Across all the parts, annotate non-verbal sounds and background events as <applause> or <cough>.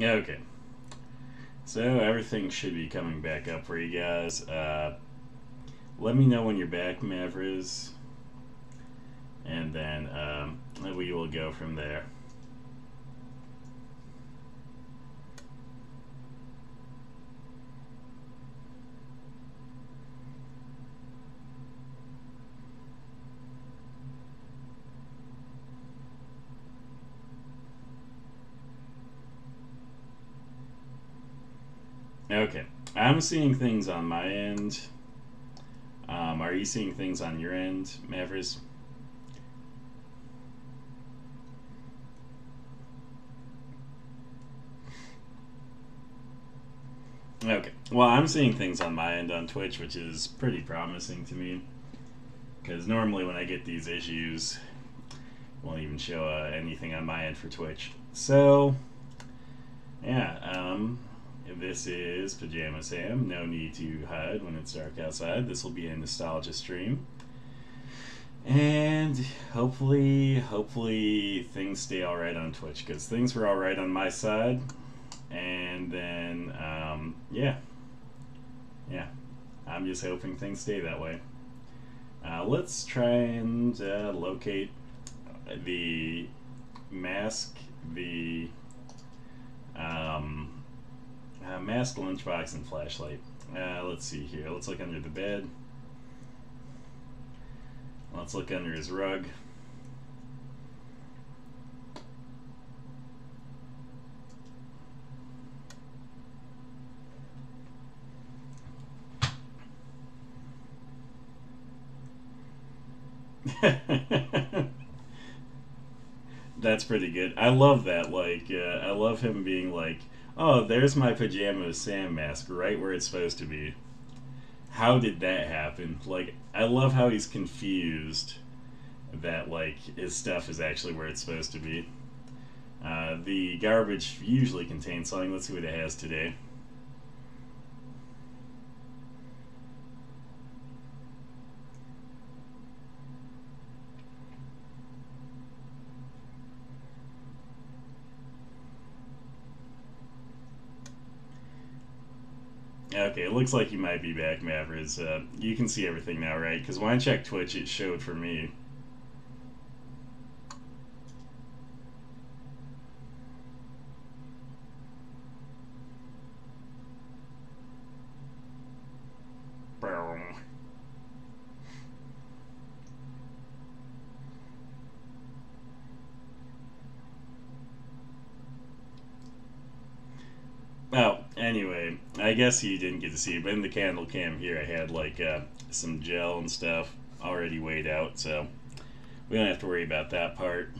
Okay. So everything should be coming back up for you guys. Uh, let me know when you're back, Mavericks. And then um, we will go from there. Okay. I'm seeing things on my end. Um, are you seeing things on your end, Mavericks? Okay. Well, I'm seeing things on my end on Twitch, which is pretty promising to me. Because normally when I get these issues, won't even show uh, anything on my end for Twitch. So, yeah, um, this is Pajama Sam. No need to hide when it's dark outside. This will be a nostalgia stream. And hopefully, hopefully things stay alright on Twitch because things were alright on my side. And then, um, yeah. Yeah. I'm just hoping things stay that way. Uh, let's try and uh, locate the mask, the um, uh, mask, lunchbox, and flashlight. Uh, let's see here. Let's look under the bed. Let's look under his rug. <laughs> That's pretty good. I love that. Like, uh, I love him being like, "Oh, there's my pajama Sam mask, right where it's supposed to be." How did that happen? Like, I love how he's confused that like his stuff is actually where it's supposed to be. Uh, the garbage usually contains something. Let's see what it has today. Okay, it looks like you might be back, Mavericks. Uh, you can see everything now, right? Because when I checked Twitch, it showed for me. Boom. Oh, anyway, I guess you didn't get to see it, but in the candle cam here, I had like uh, some gel and stuff already weighed out, so we don't have to worry about that part.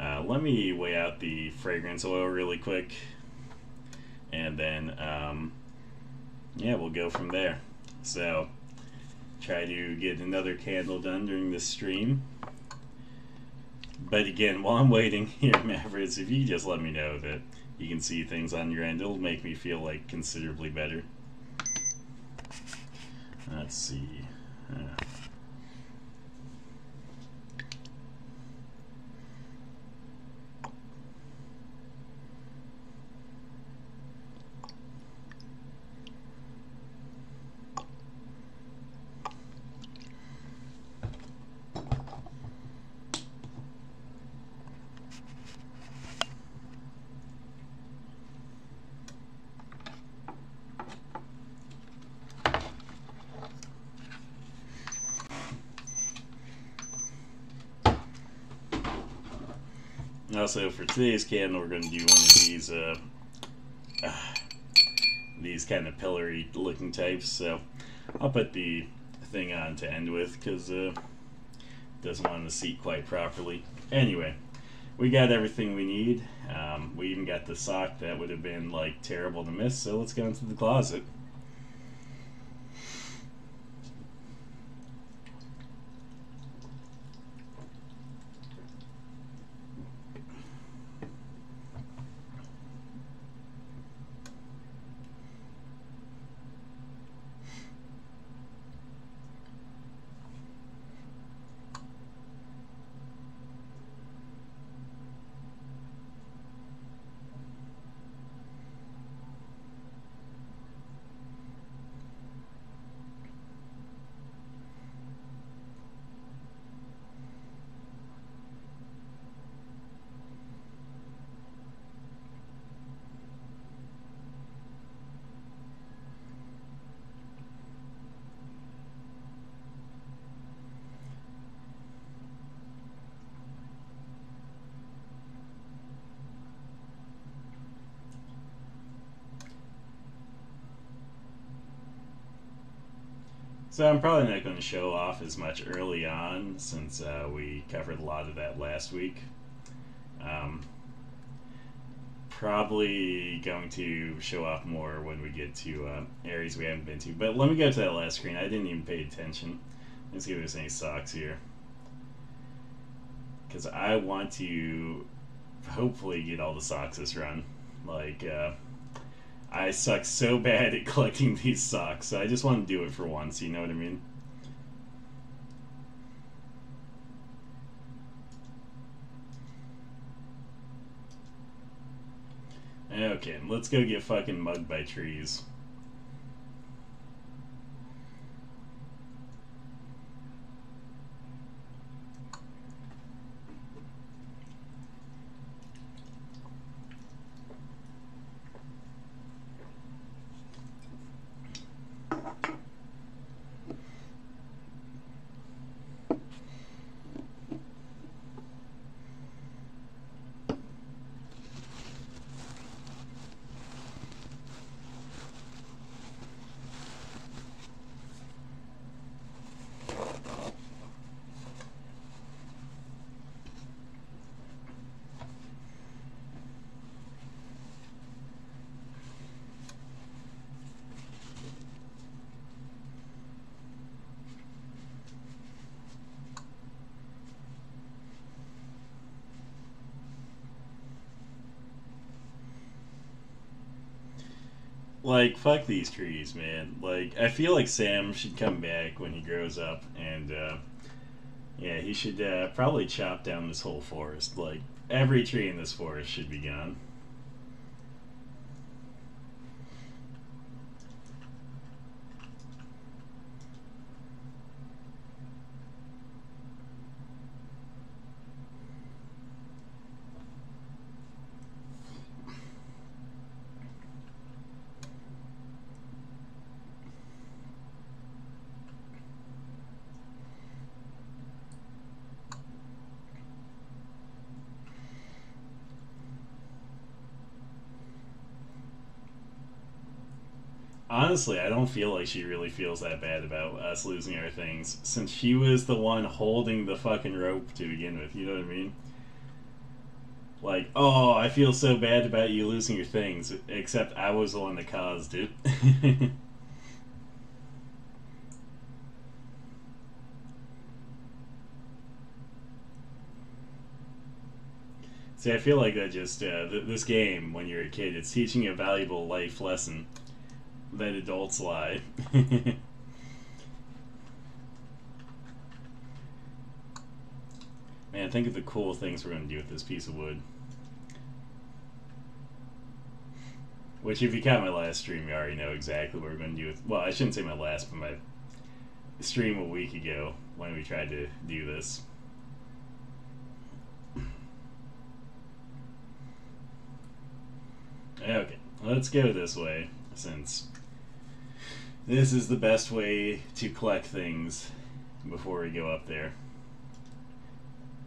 Uh, let me weigh out the fragrance oil really quick, and then um, yeah, we'll go from there. So, try to get another candle done during this stream. But again, while I'm waiting <laughs> here, Mavericks, if you just let me know that you can see things on your end, it'll make me feel like considerably better. Let's see. Uh, Also, for today's candle, we're going to do one of these, uh, uh, <sighs> these kind of pillory looking types. So I'll put the thing on to end with because uh, it doesn't want to seat quite properly. Anyway, we got everything we need. Um, we even got the sock that would have been like terrible to miss. So let's go into the closet. So I'm probably not going to show off as much early on since uh, we covered a lot of that last week. Um, probably going to show off more when we get to uh, areas we haven't been to. But let me go to that last screen. I didn't even pay attention. Let's see if there's any socks here. Because I want to hopefully get all the socks this run. Like, uh, I suck so bad at <laughs> collecting these socks, I just want to do it for once, you know what I mean? Okay, let's go get fucking mugged by trees. Like fuck these trees, man. Like I feel like Sam should come back when he grows up, and uh, yeah, he should uh, probably chop down this whole forest. Like every tree in this forest should be gone. Honestly, I don't feel like she really feels that bad about us losing our things, since she was the one holding the fucking rope to begin with. You know what I mean? Like, oh, I feel so bad about you losing your things, except I was the one that caused it. <laughs> See, I feel like that just uh, th- this game when you're a kid, it's teaching you a valuable life lesson that adults lie. <laughs> Man, think of the cool things we're going to do with this piece of wood. Which, if you count my last stream, you already know exactly what we're going to do with. Well, I shouldn't say my last, but my stream a week ago when we tried to do this. Okay, let's go this way since this is the best way to collect things before we go up there.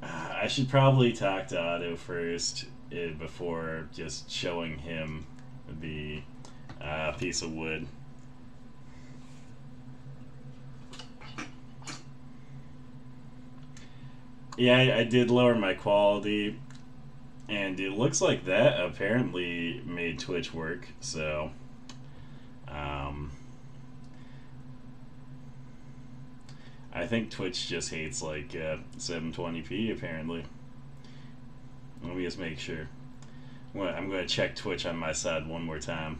Uh, I should probably talk to Otto first uh, before just showing him the uh, piece of wood. Yeah, I, I did lower my quality, and it looks like that apparently made Twitch work, so... Um, I think Twitch just hates like uh, 720p apparently. Let me just make sure. I'm going to check Twitch on my side one more time.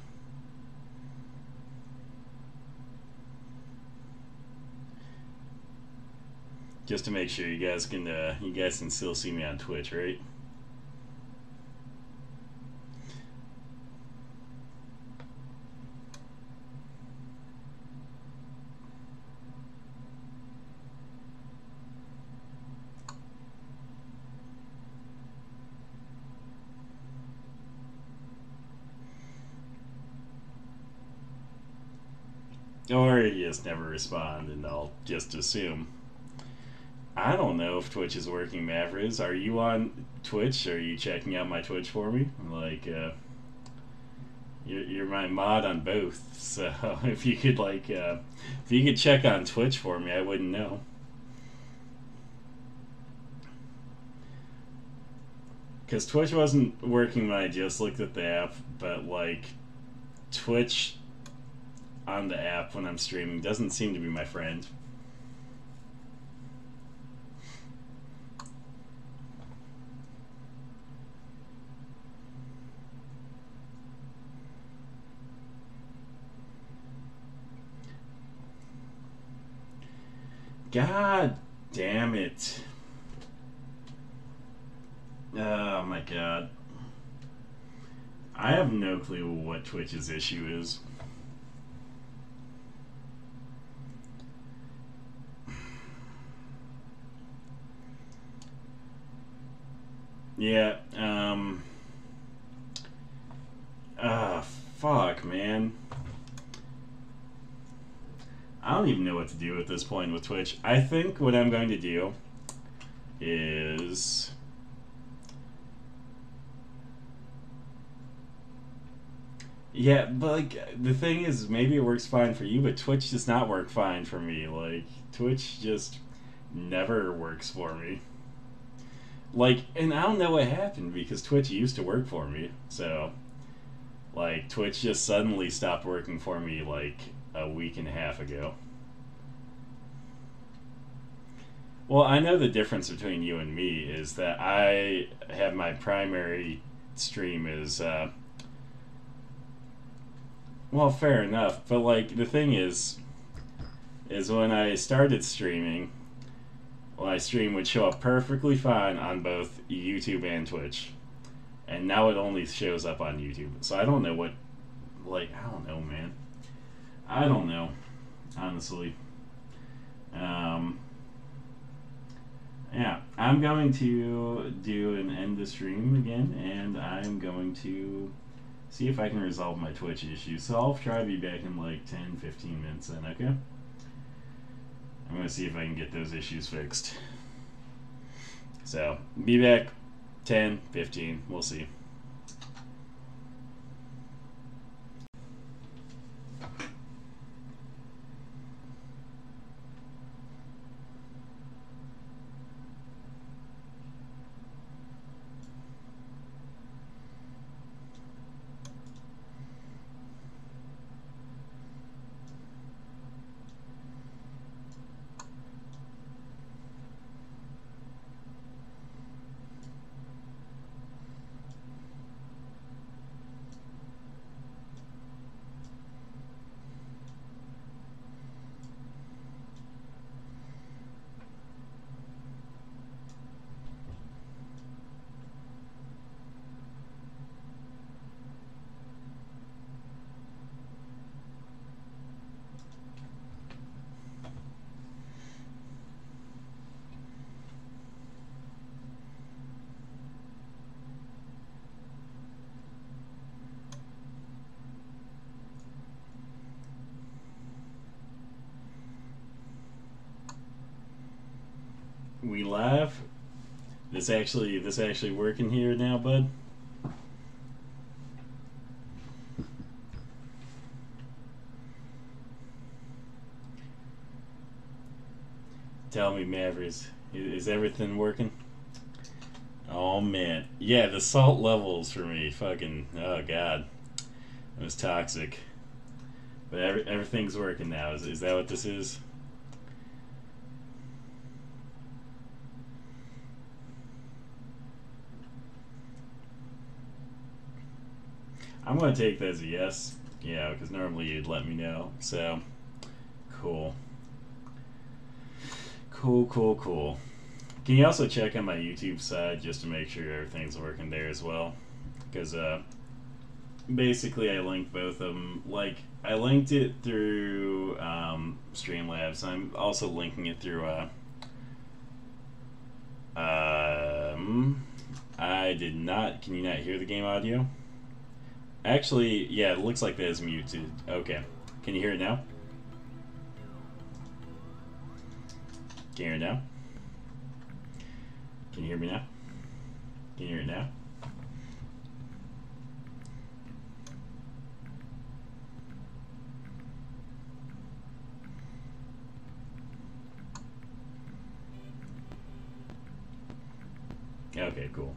Just to make sure you guys can uh, you guys can still see me on Twitch, right? Or you just never respond and I'll just assume. I don't know if Twitch is working, Mavriz. Are you on Twitch? Are you checking out my Twitch for me? Like, uh, You're, you're my mod on both, <laughs> so if you could like, uh, if you could check on Twitch for me, I wouldn't know. Because Twitch wasn't working when I just looked at the app, but like, Twitch on the app when I'm streaming doesn't seem to be my friend. God damn it. Oh my god. I have no clue what Twitch's issue is. Yeah, um. Ah, fuck, man. I don't even know what to do at this point with Twitch. I think what I'm going to do is. Yeah, but like the thing is, maybe it works fine for you, but Twitch does not work fine for me. Like Twitch just never works for me. Like, and I don't know what happened because Twitch used to work for me. So, like, Twitch just suddenly stopped working for me like a week and a half ago. Well, I know the difference between you and me is that I have my primary stream is uh, well, fair enough, but like the thing is is when I started streaming, my stream would show up perfectly fine on both YouTube and Twitch. And now it only shows up on YouTube. So I don't know what like I don't know, man. I don't know, honestly. Um, yeah, I'm going to do an end the stream again, and I'm going to see if I can resolve my Twitch issue. So I'll try to be back in like 10, 15 minutes then, okay? I'm going to see if I can get those issues fixed. So, be back 10, 15, we'll see. we live? This actually this actually working here now, bud? Tell me, Mavericks, is everything working? Oh man, yeah, the salt levels for me, fucking, oh god, it was toxic. But every, everything's working now. Is, is that what this is? I'm going to take that as a yes. Yeah, because normally you'd let me know. So, cool. Cool, cool, cool. Can you also check on my YouTube side just to make sure everything's working there as well? Because uh, basically I linked both of them. Like, I linked it through um, Streamlabs. I'm also linking it through. Uh, um, I did not. Can you not hear the game audio? Actually, yeah, it looks like that is muted. Okay. Can you hear it now? Can you hear it now? Can you hear me now? Can you hear it now? Okay, cool.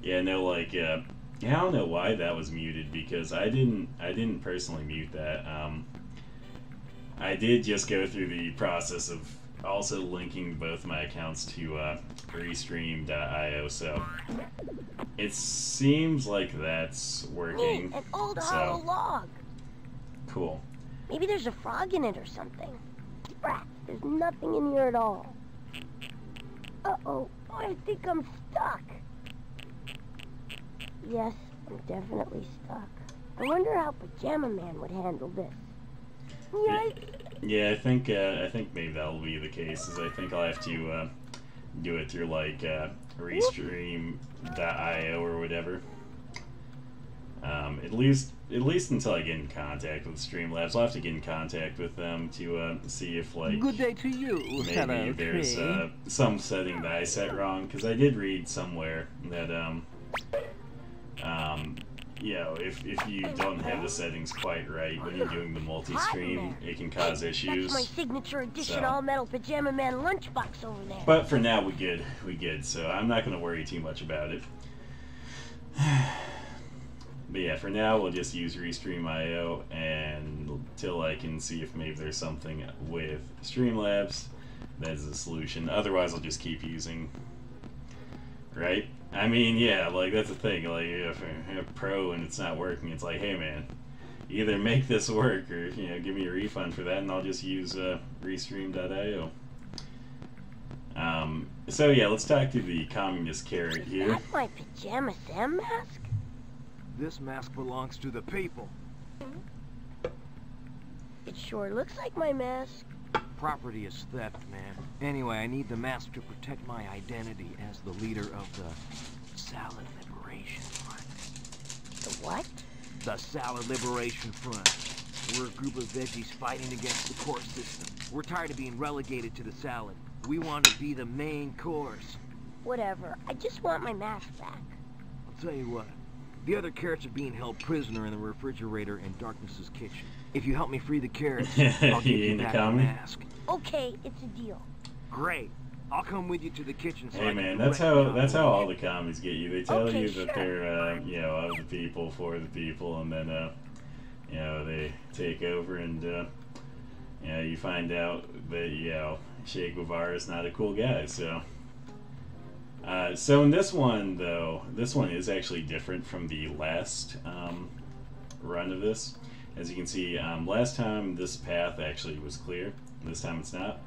Yeah, no, like, uh, I don't know why that was muted because I didn't, I didn't personally mute that. Um, I did just go through the process of also linking both my accounts to uh, restream.io, so it seems like that's working. Neat, an old so- hollow log. Cool. Maybe there's a frog in it or something. Brat, there's nothing in here at all. Uh-oh, I think I'm stuck. Yes, I'm definitely stuck. I wonder how Pajama Man would handle this. Yikes! Yeah, I think uh, I think maybe that'll be the case. Is I think I'll have to uh, do it through like uh, restream.io or whatever. Um, at least at least until I get in contact with Streamlabs, I'll have to get in contact with them to uh, see if like Good day to you, maybe fellow there's uh, some setting that I set wrong because I did read somewhere that um um you know if if you don't have the settings quite right when you're doing the multi-stream, it can cause issues. That's my signature edition So- all-metal Pajama Man lunchbox over there. But for now, we good. We good. So I'm not going to worry too much about it. <sighs> But yeah, for now we'll just use Restream.io and until I can see if maybe there's something with Streamlabs that's a solution. Otherwise, I'll just keep using. Right? I mean, yeah, like that's the thing. Like if I have Pro and it's not working, it's like, hey man, either make this work or you know give me a refund for that, and I'll just use uh, Restream.io. Um, so yeah, let's talk to the communist carrot here. That's my Pajama Sam mask? This mask belongs to the people. It sure looks like my mask. Property is theft, man. Anyway, I need the mask to protect my identity as the leader of the Salad Liberation Front. The what? The Salad Liberation Front. We're a group of veggies fighting against the course system. We're tired of being relegated to the salad. We want to be the main course. Whatever. I just want my mask back. I'll tell you what. The other carrots are being held prisoner in the refrigerator in Darkness's kitchen. If you help me free the carrots, <laughs> I'll give You you the back the commie? mask. Okay, it's a deal. Great. I'll come with you to the kitchen. So Hey can man, that's how that's how all the commies get you. They tell Okay, you that sure. they're uh, you know of the people for the people, and then uh, you know they take over, and uh, you know you find out that you know Che Guevara is not a cool guy. So, uh, so in this one though, this one is actually different from the last um, run of this. As you can see, um, last time this path actually was clear. This time it's not.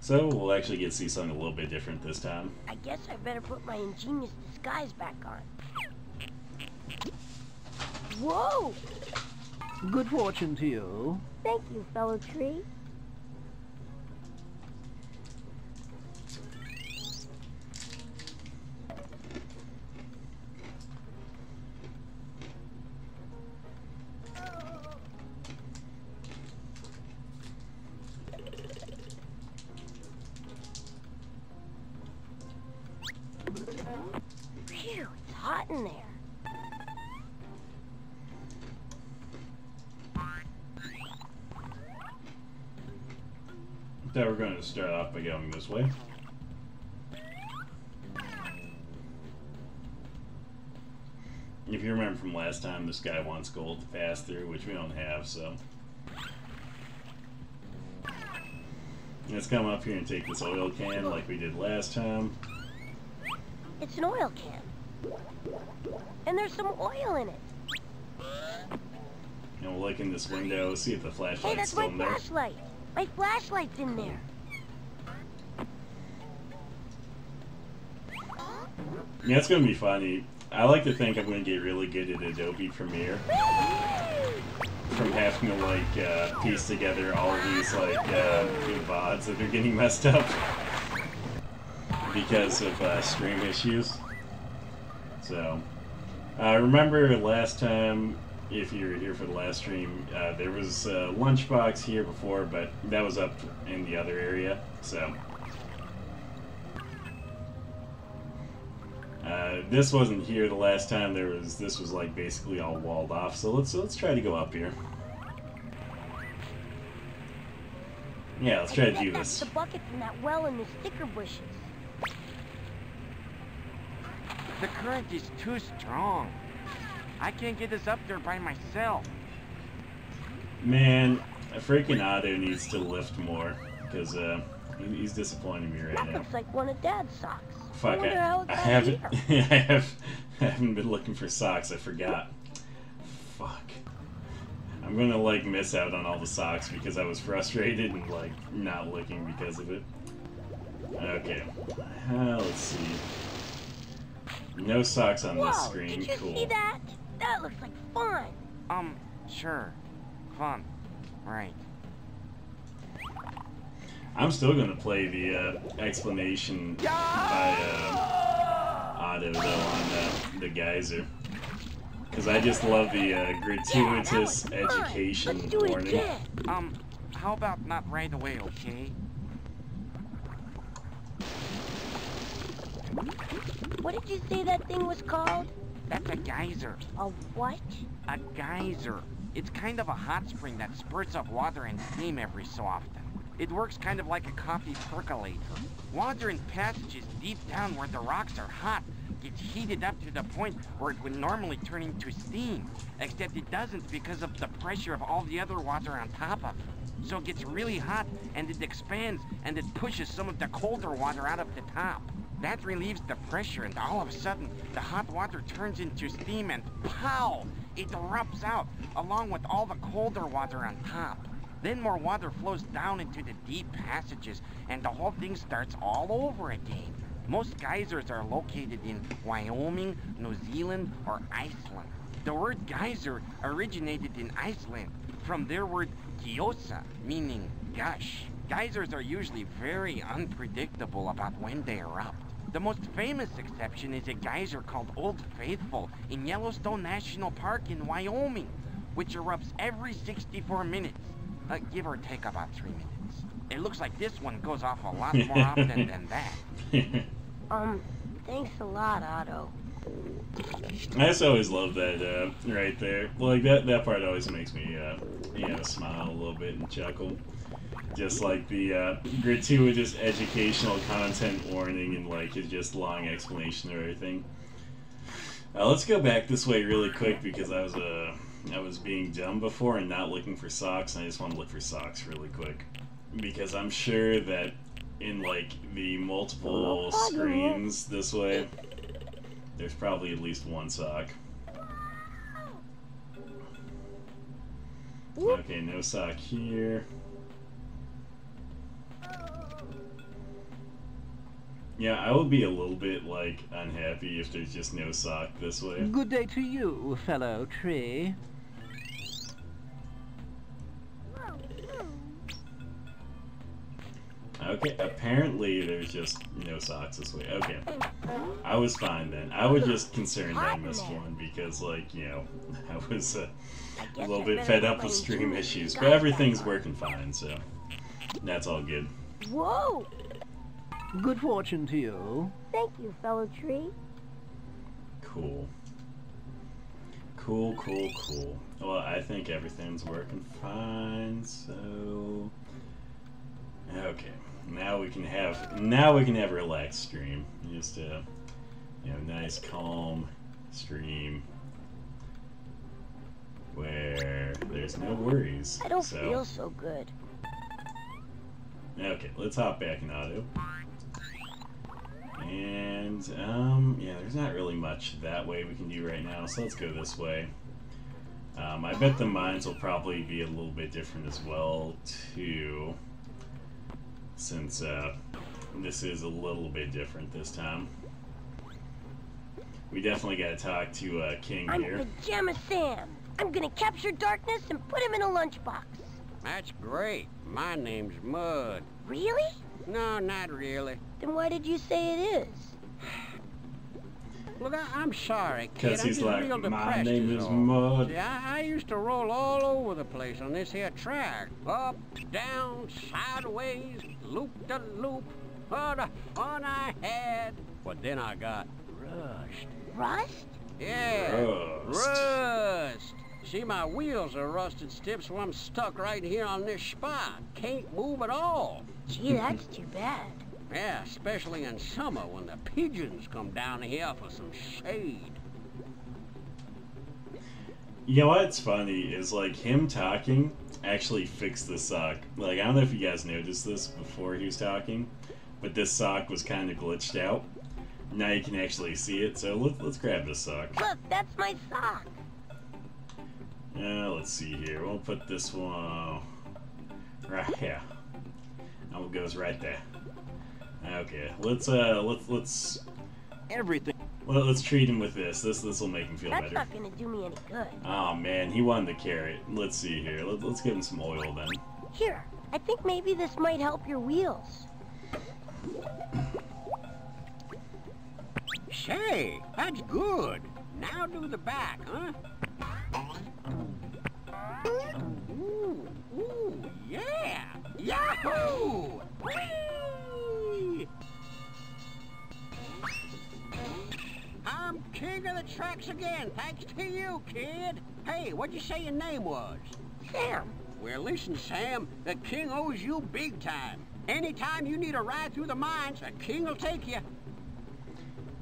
So we'll actually get to see something a little bit different this time. I guess I better put my ingenious disguise back on. Whoa! Good fortune to you. Thank you, fellow tree. So we're going to start off by going this way. If you remember from last time, this guy wants gold to pass through, which we don't have, so. Let's come up here and take this oil can like we did last time. It's an oil can. And there's some oil in it. And we'll look in this window, see if the Hey, flashlight's that's still my in there. flashlight. My flashlight's in there. Yeah, it's gonna be funny. I like to think I'm gonna get really good at Adobe Premiere from having to like uh, piece together all of these like uh, VODs that are getting <laughs> messed up because of uh, stream issues. So, uh, remember last time, if you were here for the last stream, uh, there was a lunchbox here before, but that was up in the other area. So. Uh, this wasn't here the last time. There was this was like basically all walled off. So let's let's try to go up here. Yeah, let's try to do bet that's this. the bucket from that well in the sticker bushes. The current is too strong. I can't get this up there by myself. Man, a freaking Otto needs to lift more because uh, he's disappointing me right That now. looks like one of Dad's socks. Fuck, I, I haven't. <laughs> I have, I haven't been looking for socks. I forgot. Fuck. I'm gonna like miss out on all the socks because I was frustrated and like not looking because of it. Okay, uh, let's see. No socks on this Whoa, screen. did you cool. see that? That looks like fun. Um, sure. Fun. Right. I'm still gonna play the uh, explanation by uh, Otto though on uh, the geyser. Because I just love the uh, gratuitous Yeah, that was fun. education Let's do it warning. Um, how about not right away, okay? What did you say that thing was called? That's a geyser. A what? A geyser. It's kind of a hot spring that spurts up water and steam every so often. It works kind of like a coffee percolator. Water in passages deep down where the rocks are hot gets heated up to the point where it would normally turn into steam. Except it doesn't because of the pressure of all the other water on top of it. So it gets really hot and it expands and it pushes some of the colder water out of the top. That relieves the pressure and all of a sudden the hot water turns into steam and pow! It erupts out along with all the colder water on top. Then more water flows down into the deep passages and the whole thing starts all over again. Most geysers are located in Wyoming, New Zealand, or Iceland. The word geyser originated in Iceland from their word geysa, meaning gush. Geysers are usually very unpredictable about when they erupt. The most famous exception is a geyser called Old Faithful in Yellowstone National Park in Wyoming, which erupts every 64 minutes, uh, give or take about three minutes. It looks like this one goes off a lot <laughs> more often than that. <laughs> Um, thanks a lot, Otto. I just always love that uh, right there. Like that that part always makes me uh, you know smile a little bit and chuckle. Just like the uh, gratuitous educational content warning and like his just long explanation of everything. Uh, let's go back this way really quick because I was uh, I was being dumb before and not looking for socks. And I just want to look for socks really quick because I'm sure that in like the multiple oh, screens this way, there's probably at least one sock. Okay, no sock here. Yeah, I would be a little bit like unhappy if there's just no sock this way. Good day to you, fellow tree. Okay, apparently there's just no socks this way. Okay, I was fine then. I was just concerned I missed one because, like, you know, <laughs> I was uh, I a guess little bit fed up with stream issues, but everything's working fine, so that's all good. Whoa! Good fortune to you. Thank you, fellow tree. Cool. Cool, cool, cool. Well, I think everything's working fine, so... Okay, now we can have, now we can have a relaxed stream. Just a, you know, nice, calm stream. Where there's no worries. I don't so, feel so good. Okay, let's hop back in Otto. And, um, yeah, there's not really much that way we can do right now, so let's go this way. Um, I bet the mines will probably be a little bit different as well, too. Since, uh, this is a little bit different this time. We definitely gotta talk to, uh, King I'm here. Pajama Sam. I'm gonna capture Darkness and put him in a lunchbox. That's great. My name's Mud. Really? No, not really. Then why did you say it is? <sighs> <sighs> <sighs> Look, I, I'm sorry, kid. Because I'm he's just like, real my depressed name is is. Mud. See, I, I used to roll all over the place on this here track. Up, down, sideways, loop de loop. What a fun I had. But then I got rushed. Rust? Yeah. Rust. Rust. See, my wheels are rusted stiff, so I'm stuck right here on this spot. Can't move at all. Gee, that's too bad. Yeah, especially in summer when the pigeons come down here for some shade. You know what's funny is like him talking actually fixed the sock. Like I don't know if you guys noticed this before he was talking, but this sock was kind of glitched out. Now you can actually see it. So let's let's grab this sock. Look, that's my sock. Uh, let's see here. We'll put this one right here. And it goes right there. Okay, let's uh let's let's Everything. well, let's treat him with this. This this will make him feel That's better. That's not gonna do me any good. Oh man, he wanted the carrot. Let's see here. Let, let's give him some oil then. Here, I think maybe this might help your wheels. Say, that's good. Now do the back, huh? Ooh, ooh, yeah! Yahoo! Whee! I'm king of the tracks again, thanks to you, kid. Hey, what'd you say your name was? Sam, Well, listen, Sam, the king owes you big time. Anytime you need a ride through the mines, the king will take you.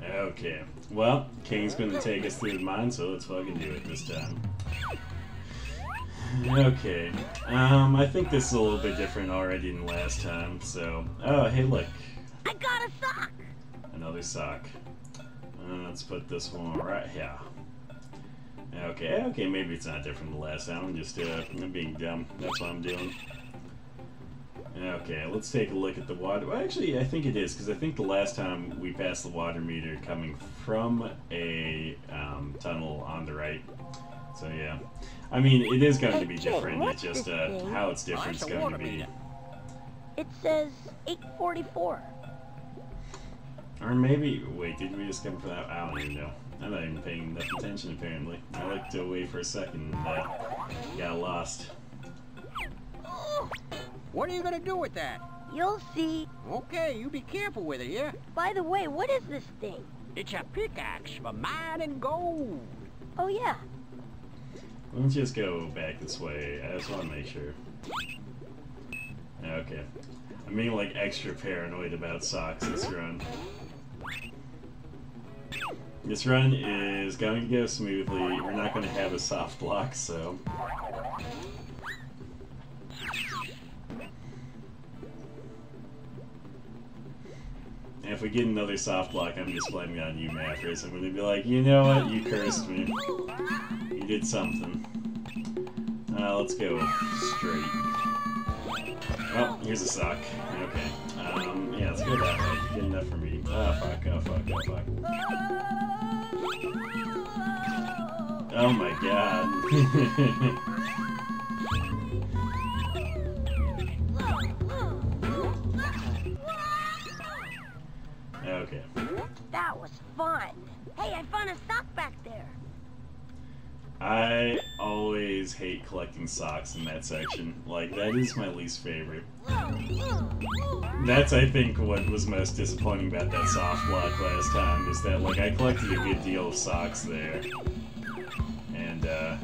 Okay. Well, King's gonna take us through the mine, so let's fucking do it this time. Okay. Um, I think this is a little bit different already than last time, so... Oh, hey, look. I got a sock. Another sock. Let's put this one right here. Okay, okay, maybe it's not different than last time. I'm just, uh, I'm being dumb. That's what I'm doing. Okay, let's take a look at the water. Well, actually, I think it is, because I think the last time we passed the water meter coming from a um, tunnel on the right. So, yeah. I mean, it is going to be different. It's just uh, how it's different is going to be. It says 844. Or maybe, wait, did we just come for that? I don't even know. I'm not even paying enough attention, apparently. I looked away for a second and uh, got lost. What are you gonna do with that? You'll see. Okay, you be careful with it, yeah? By the way, what is this thing? It's a pickaxe for mining gold. Oh yeah, Let's just go back this way. I just want to make sure. Okay. I'm being like extra paranoid about socks this run. This run is going to go smoothly. We're not going to have a soft lock, so. And if we get another soft lock, I'm just blaming on you, Mattress. I'm going to be like, you know what? You cursed me. You did something. Uh, let's go straight. Oh, here's a sock. Okay. Um, yeah, let's go that way. Good enough for me. Oh, fuck, oh, fuck, oh, fuck. Oh my god. <laughs> okay. that was fun. Hey, I found a sock back there. I always hate collecting socks in that section. Like, that is my least favorite. That's, I think, what was most disappointing about that soft lock last time, is that, like, I collected a good deal of socks there. And, uh...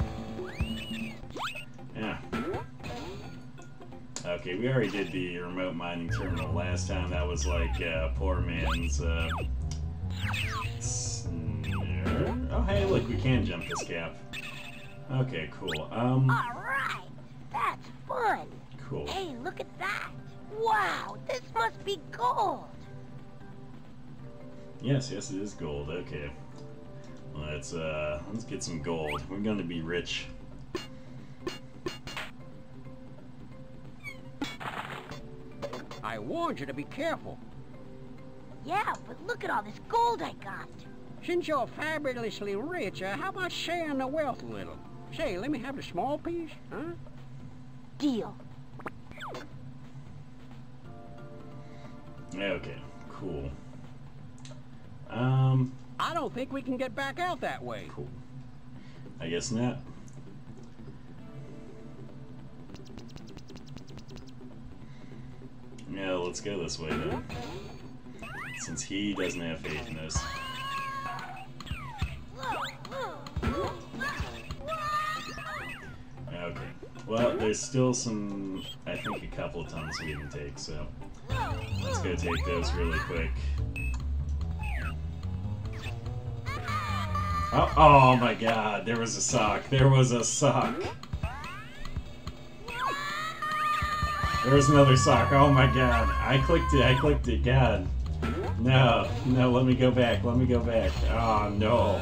Yeah. Okay, we already did the remote mining terminal last time. That was, like, uh, poor man's, uh... snare. Oh, hey, look, we can jump this gap. Okay, cool. Um, All right, that's fun. cool. Hey, look at that. Wow, this must be gold. Yes, yes, it is gold. Okay. Let's uh, let's get some gold. We're gonna be rich. I warned you to be careful. Yeah, but look at all this gold I got. Since you're fabulously rich, uh, how about sharing the wealth a little? Say, let me have a small piece, huh? Deal. Okay, cool. Um, I don't think we can get back out that way. cool. I guess not. Yeah, let's go this way then. Since he doesn't have faith in us. Okay. Well, there's still some, I think a couple of tons we can take, so let's let's go take those really quick. Oh, oh my god, there was a sock. There was a sock. There was another sock. Oh my god. I clicked it. I clicked it. God. No. No, let me go back. Let me go back. Oh no.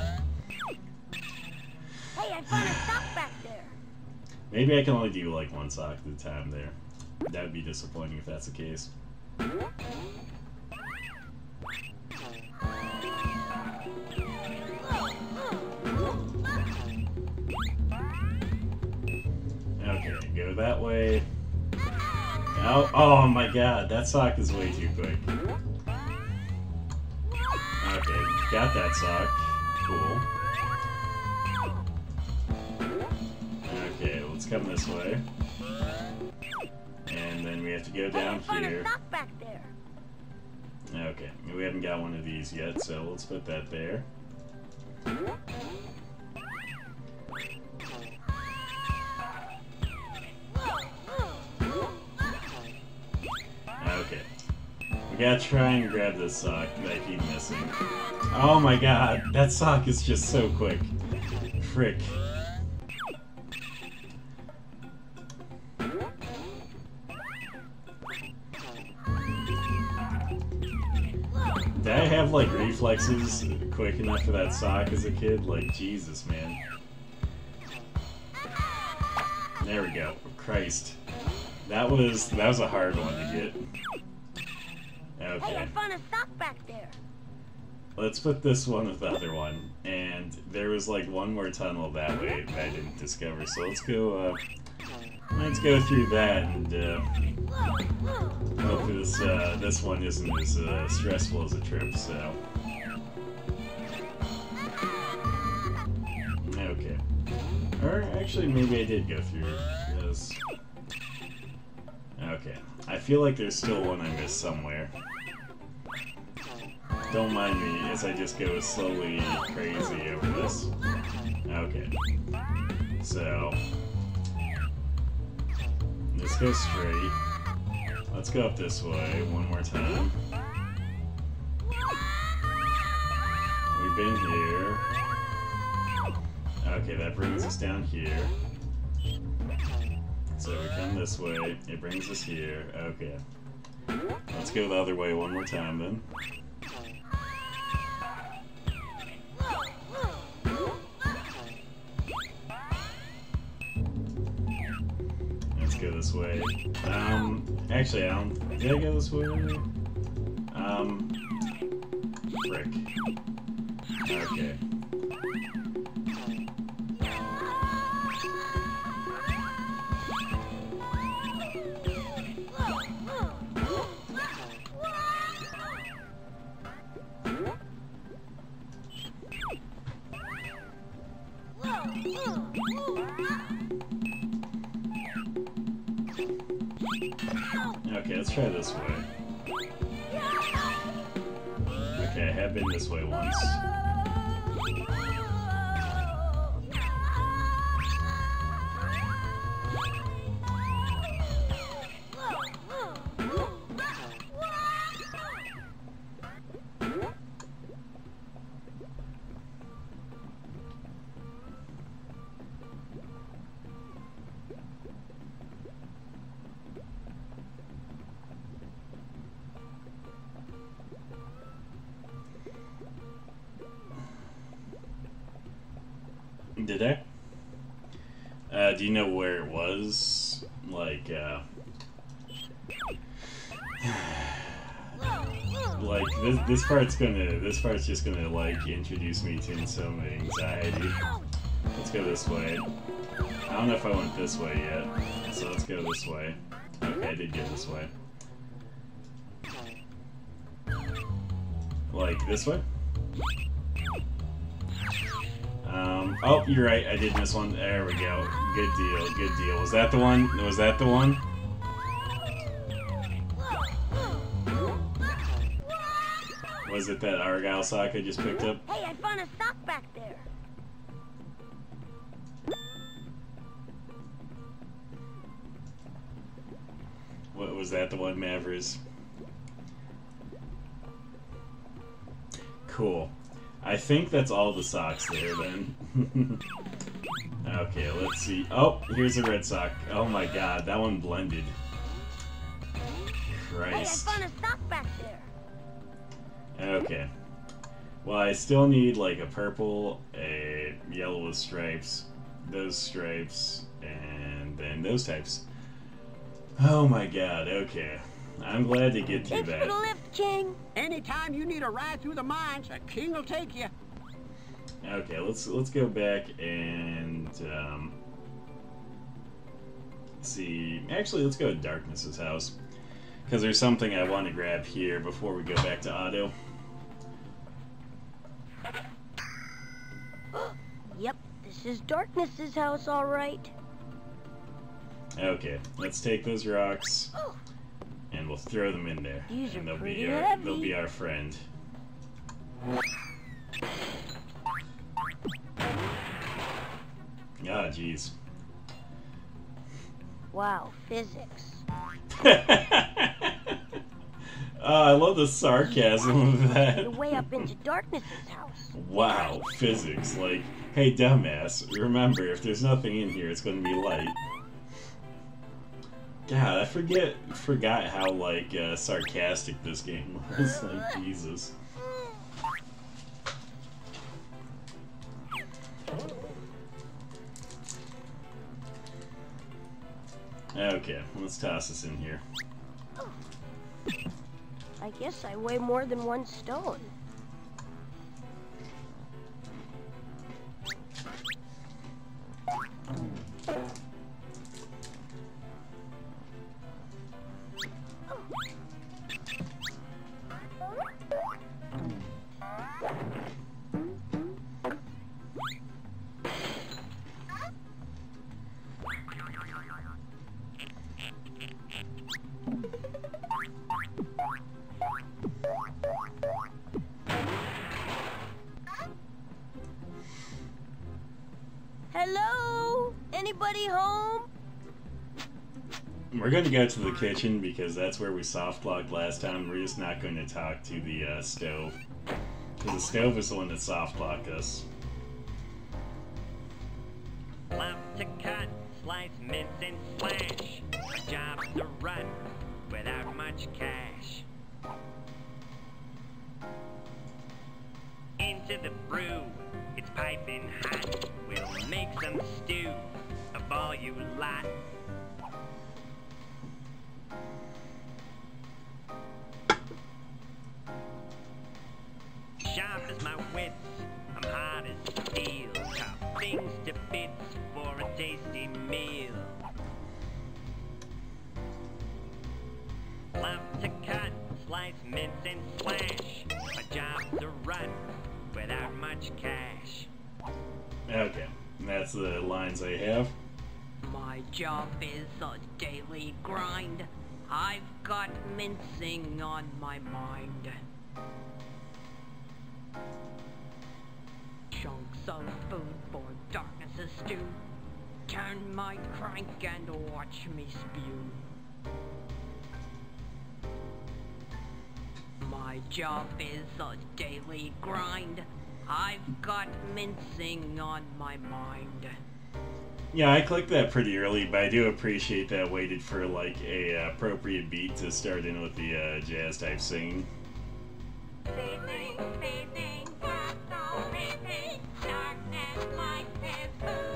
Maybe I can only do like one sock at a time there. That would be disappointing if that's the case. Okay, go that way. Oh, oh my god, that sock is way too quick. Okay, got that sock. Cool. Let's come this way. And then we have to go down here. a sock back there. Okay, we haven't got one of these yet, so let's put that there. Okay. We gotta try and grab this sock that I keep missing. Oh my god, that sock is just so quick. Frick. Did I have like reflexes quick enough for that sock as a kid? Like Jesus, man. There we go. Christ. That was that was a hard one to get. Hey, I Okay. found a sock back there. Let's put this one with the other one. And there was like one more tunnel that way that I didn't discover. So let's go uh let's go through that and uh hope this uh this one isn't as uh, stressful as a trip, so Okay. Or actually maybe I did go through this. Okay. I feel like there's still one I missed somewhere. Don't mind me as I just go slowly crazy over this. Okay. So. Let's go straight. Let's go up this way one more time. We've been here. Okay, that brings us down here. So we come this way, it brings us here. Okay. Let's go the other way one more time then. Way. Um, actually, I don't. Did I go this way? Um, frick. Okay. Try this way. Okay, I have been this way once. Part's gonna, this part's just gonna, like, introduce me to some anxiety. Let's go this way. I don't know if I went this way yet, so let's go this way. Okay, I did go this way. Like, this way? Um, oh, you're right. I did miss one. There we go. Good deal. Good deal. Was that the one? Was that the one? Was it that Argyle sock I just picked up? Hey, I found a sock back there. What was that the one, Mavericks? cool. I think that's all the socks there then. <laughs> okay, let's see. Oh, here's a red sock. Oh my god, that one blended. Hey, I found a sock back there. Okay. Well, I still need like a purple, a yellow with stripes, those stripes, and then those types. Oh my god, okay. I'm glad to get through Thanks for that. the lift, King. Anytime you need a ride through the mines, a king will take you. Okay, let's let's go back and um, see. Actually, let's go to Darkness's house because there's something I want to grab here before we go back to Otto. Is Darkness's house, all right. Okay, let's take those rocks Oh. and we'll throw them in there, These and they'll be our heavy. they'll be our friend. Ah, jeez. Wow, physics. <laughs> Ah, I love the sarcasm of You're that. way up into Darkness's house. Wow, physics. Like, hey, dumbass, remember, if there's nothing in here, it's going to be light. God, I forget, forgot how, like, uh, sarcastic this game <laughs> was. like, Jesus. Okay, let's toss this in here. I guess I weigh more than one stone. Anybody home? We're going to go to the kitchen because that's where we soft locked last time. We're just not going to talk to the uh, stove. Because the stove is the one that soft locked us. Love to cut, slice, mince, and slash. A job to run without much cash. Into the brew, it's piping hot. We'll make some stew of you lot. Sharp as my wits, I'm hard as steel. Chop things to bits for a tasty meal. Love to cut, slice, mince, and slash. A job to run without much cash. Okay, that's the lines I have. My job is a daily grind. I've got mincing on my mind. Chunks of food for darkness' stew. Turn my crank and watch me spew. My job is a daily grind. I've got mincing on my mind. Yeah, I clicked that pretty early, but I do appreciate that I waited for like a uh, appropriate beat to start in with the uh, jazz type singing. Hot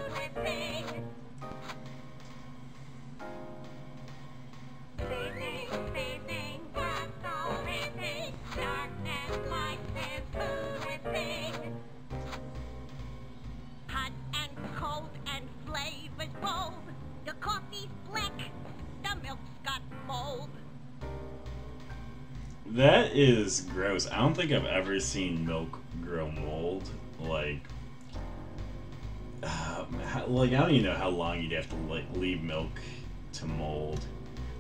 That is gross. I don't think I've ever seen milk grow mold. Like, um, <sighs> how, like I don't even know how long you'd have to like leave milk to mold.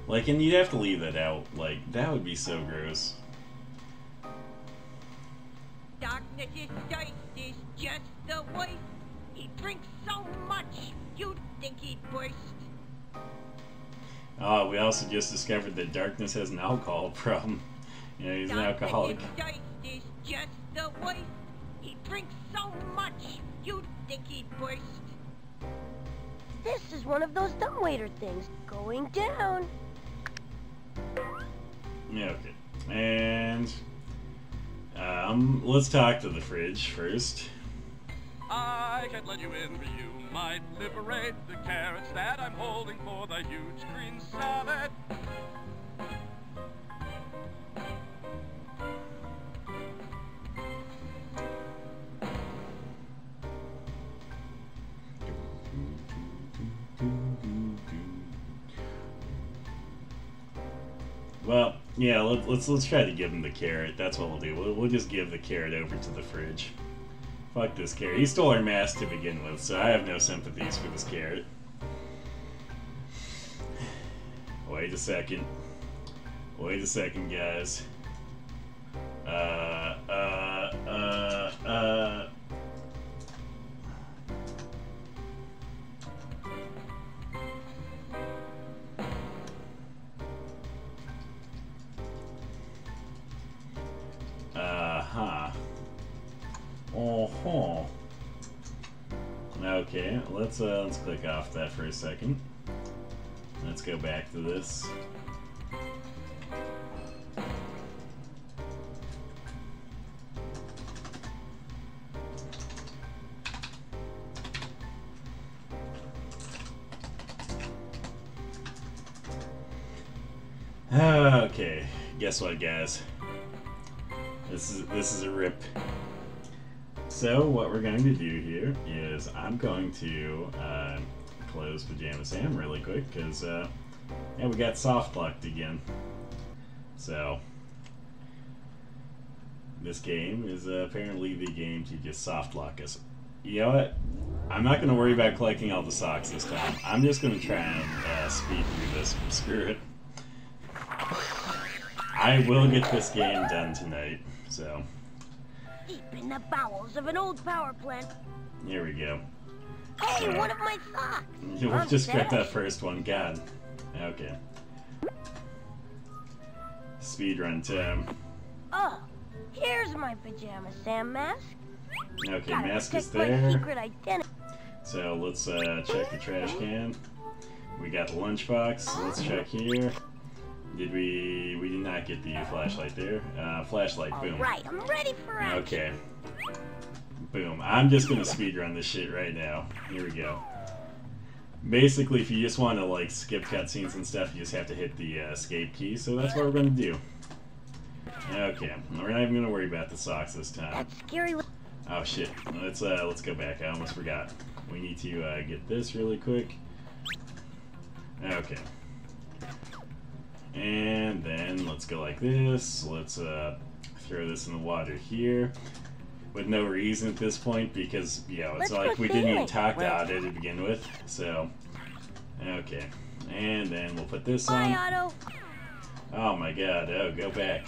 Like, and you'd have to leave that out. Like, that would be so gross. Darkness's thirst is just the worst. He drinks so much, you'd think he'd burst. Uh, we also just discovered that darkness has an alcohol problem. You know, he's an alcoholic. Is just the the worst. He drinks so much, you'd think he'd burst. This is one of those dumbwaiter things. Going down. Yeah, okay. And um, let's talk to the fridge first. I can't let you in, for you might liberate the carrots that I'm holding for the huge green salad. Let's let's try to give him the carrot. That's what we'll do. We'll, we'll just give the carrot over to the fridge. Fuck this carrot. He stole our mask to begin with, so I have no sympathies for this carrot. Wait a second. Wait a second, guys. Uh, uh, uh, uh. Click off that for a second. Let's go back to this. Okay, guess what, guys? This is this is a rip. So what we're going to do here is I'm going to uh, close Pajama Sam really quick because uh, yeah, we got soft locked again. So this game is uh, apparently the game to just soft lock us. You know what? I'm not going to worry about collecting all the socks this time. I'm just going to try and uh, speed through this. <laughs> Screw it. I will get this game done tonight. So Deep in the bowels of an old power plant. here we go. Hey, one of my socks. You'll I'm just get that first one. God. Okay. Speedrun time. Oh, here's my pajama Sam mask. Okay, Gotta mask is there. secret identity. So let's uh, check the trash can. We got the lunchbox. Let's check here. Did we? We did not get the flashlight there. Uh, flashlight. All Boom. right, I'm ready for action. Okay. Boom. I'm just gonna speedrun this shit right now. Here we go. Basically, if you just want to like skip cutscenes and stuff, you just have to hit the uh, escape key. So that's what we're gonna do. Okay. We're not even gonna worry about the socks this time. That scary. Oh shit. Let's uh let's go back. I almost forgot. We need to uh, get this really quick. Okay. And then let's go like this. Let's uh throw this in the water here. With no reason at this point because you know it's Let's like we didn't even sailing. talk Well- about it to begin with. So okay. And then we'll put this Bye, on. Otto. Oh my god, oh go back.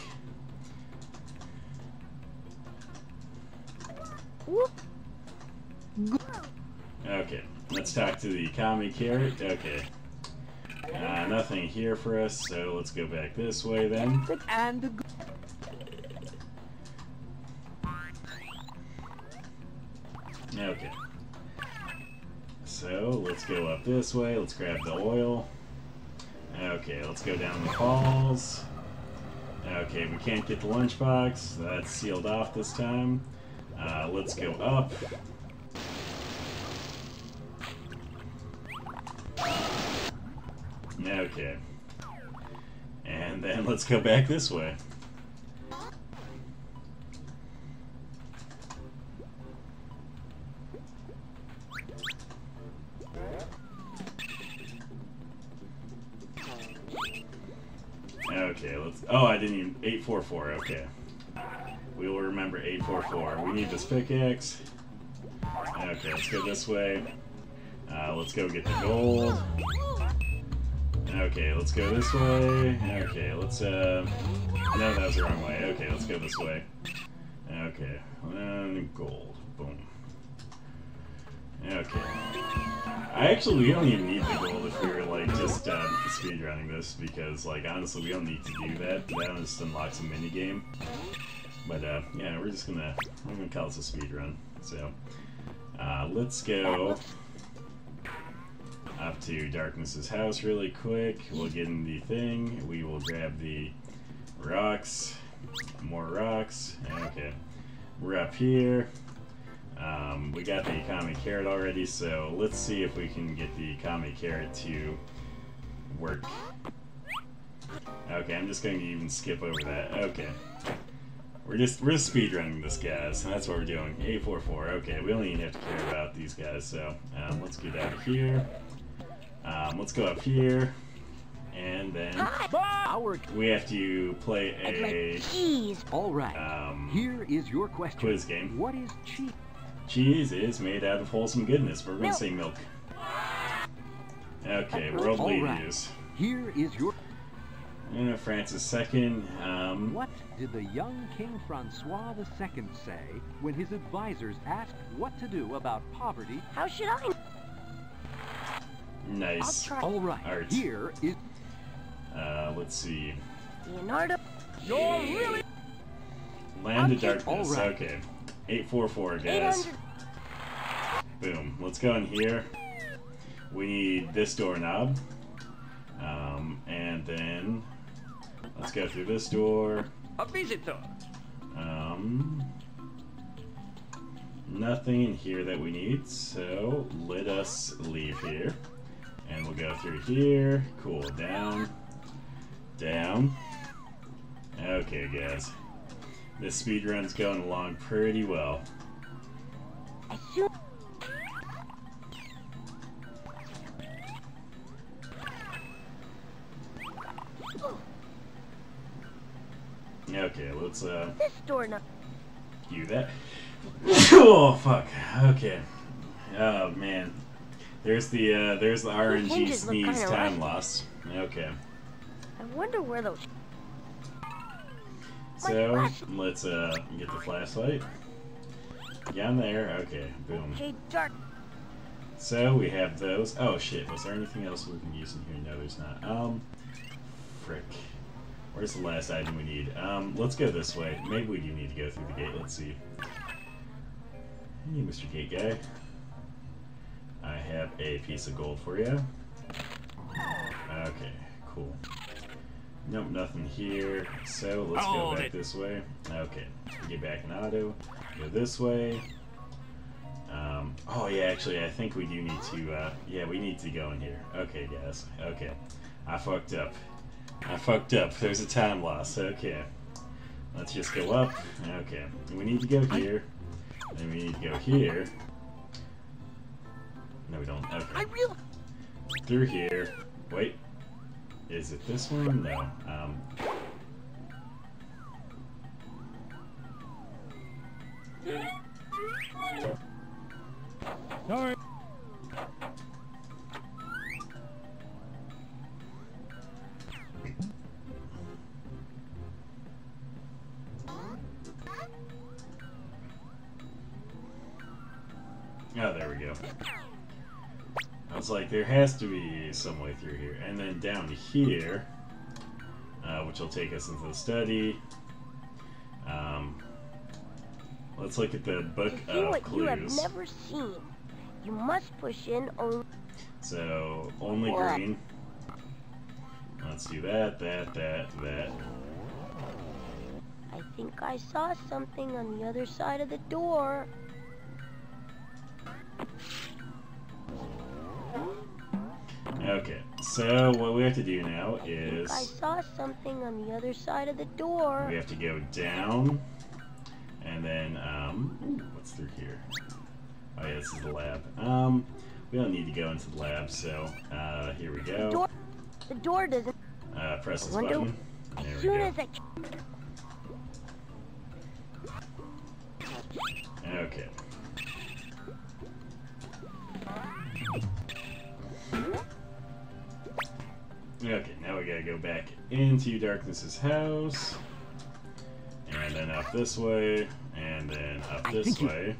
Okay, let's talk to the comic carrot. Okay. Uh, nothing here for us, so let's go back this way then. And Okay. So let's go up this way. Let's grab the oil. Okay, let's go down the falls. Okay, we can't get the lunchbox. That's sealed off this time. Uh, let's go up. Okay. And then <laughs> let's go back this way. Oh, I didn't even. 844, okay. We will remember 844. We need this pickaxe. Okay, let's go this way. Uh, let's go get the gold. Okay, let's go this way. Okay, let's, uh... No, that was the wrong way. Okay, let's go this way. Okay, and gold. Boom. Okay. I actually, we don't even need the gold if we were, like, just, uh, speedrunning this, because, like, honestly, we don't need to do that. That just unlocks a minigame. But uh, yeah, we're just gonna we're gonna call this a speed run. So uh, let's go up to Darkness's house really quick. We'll get in the thing. We will grab the rocks, more rocks. Okay, we're up here. Um, we got the Kami Carrot already, so let's see if we can get the Kami Carrot to work. Okay, I'm just going to even skip over that. Okay. We're just we're just speedrunning this guys, and that's what we're doing. 844. Okay, we don't even have to care about these guys, so um, let's get out of here. Um, let's go up here, and then we have to play a cheese. all right. um, Here is your question. quiz game. What is cheese? Cheese is made out of wholesome goodness. We're gonna say milk. Okay, All worldly right. news. Here is your. Uh, Francis II. Um, What did the young King Francois II say when his advisors asked what to do about poverty? How should I? nice. I'll try. All right. Art. Here is. Uh, let's see. Leonardo. Land I'll of Darkness. All right. Okay. 844, guys. 800. Boom. Let's go in here. We need this doorknob. Um, and then let's go through this door. A visitor. Um, nothing in here that we need, so let us leave here. And we'll go through here. Cool. Down. Down. Okay, guys. This speed run's going along pretty well. Okay, let's uh this door now. do that. <coughs> oh fuck. Okay. Oh man. There's the uh there's the RNG sneeze time loss. Okay. I wonder where those. So let's uh get the flashlight. Down there. Okay. Boom. Hey, dark. So we have those. Oh shit. Was there anything else we can use in here? No, there's not. Um. Frick. Where's the last item we need? Um. Let's go this way. Maybe we do need to go through the gate. Let's see. Hey, Mr. Gate Guy. I have a piece of gold for you. Okay. Cool. Nope, nothing here. So let's go back it. this way. Okay. Get back in Otto. Go this way. Um, oh yeah, actually, I think we do need to. Uh, yeah, we need to go in here. Okay, guys. Okay, I fucked up. I fucked up. There's a time loss. Okay, let's just go up. Okay, we need to go here, and we need to go here. No, we don't. I Okay, real. through here. Wait, is it this one? No. Um, Sorry. Some way through here. And then down here, uh, which will take us into the study. Um, let's look at the book To of what you have clues. never seen, you must push in only. So, only What? green. Let's do that, that, that, that. I think I saw something on the other side of the door. Okay, so what we have to do now is... I saw something on the other side of the door. we have to go down, and then, um, ooh, what's through here? Oh yeah, this is the lab. Um, we don't need to go into the lab, so, uh, here we go. Door. The door doesn't. Uh, press this button. As There we soon go. as I. Okay. Okay, now we gotta go back into Darkness's house. And then up this way. And then up this way.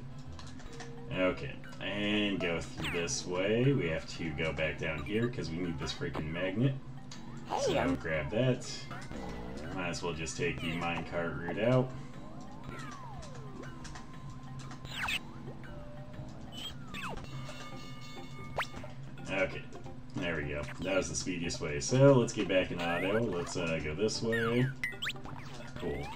Okay. And go through this way. We have to go back down here because we need this freaking magnet. So I'll grab that. Might as well just take the minecart route out. Okay there we go. That was the speediest way. So let's get back in Otto. Let's uh, go this way. Cool.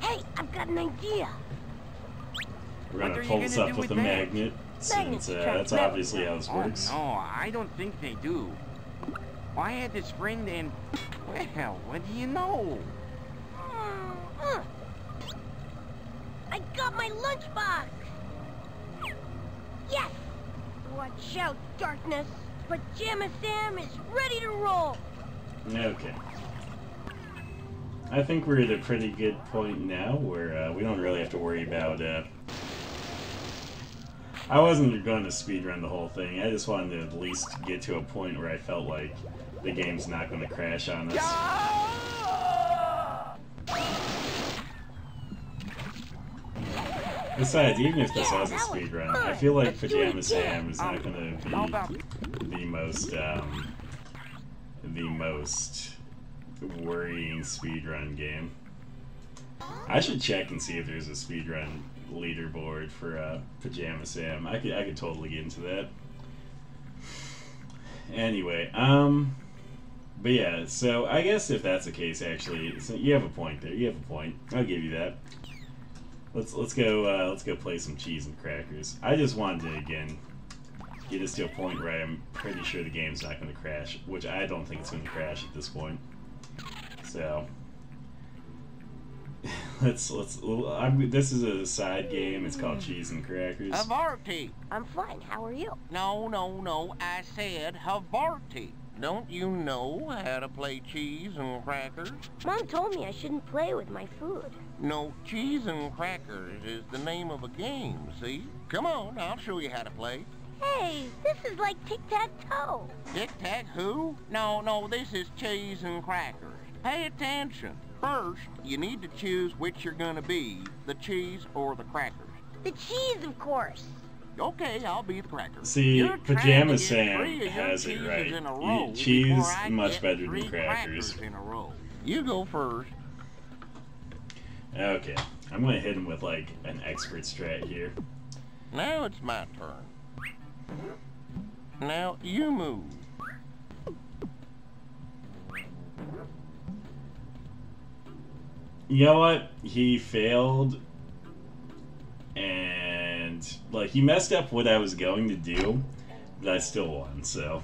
Hey, I've got an idea. We're gonna pull this gonna up with a magnet, since uh, that's obviously how this Oh, works. no, I don't think they do. Why had this spring and... Well, what do you know? Uh, I got my lunchbox! Yes! Watch out, darkness! Pajama Sam is ready to roll! Okay. I think we're at a pretty good point now where uh, we don't really have to worry about. Uh... I wasn't going to speedrun the whole thing. I just wanted to at least get to a point where I felt like the game's not going to crash on us. Besides, even if this was a that was speedrun. I feel like Let's do it Pajama. Sam is not going to be the most um, the most worrying speedrun game. I should check and see if there's a speedrun leaderboard for uh, Pajama Sam. I could I could totally get into that. Anyway, um, but yeah, so I guess if that's the case, actually, so you have a point there. You have a point. I'll give you that. Let's let's go uh, let's go play some cheese and crackers. I just wanted to again get us to a point where I'm pretty sure the game's not going to crash, which I don't think it's going to crash at this point. So <laughs> let's let's. I'm, this is a side game. It's called Cheese and Crackers. Havarti. I'm fine, how are you? No, no, no. I said Havarti. Don't you know how to play cheese and crackers? Mom told me I shouldn't play with my food. No, cheese and crackers is the name of a game, see? Come on, I'll show you how to play. Hey, this is like tic-tac-toe. Tic-tac-who? No, no, this is cheese and crackers. Pay attention. First, you need to choose which you're gonna be, the cheese or the crackers. The cheese, of course. Okay, I'll be the cracker. See, You're Pajama to Sam three of your has it right. In a row cheese much better than three crackers. in a row. You go first. Okay, I'm going to hit him with like an expert strat here. Now it's my turn. Now you move. You know what? He failed, and like he messed up what I was going to do, but I still won. So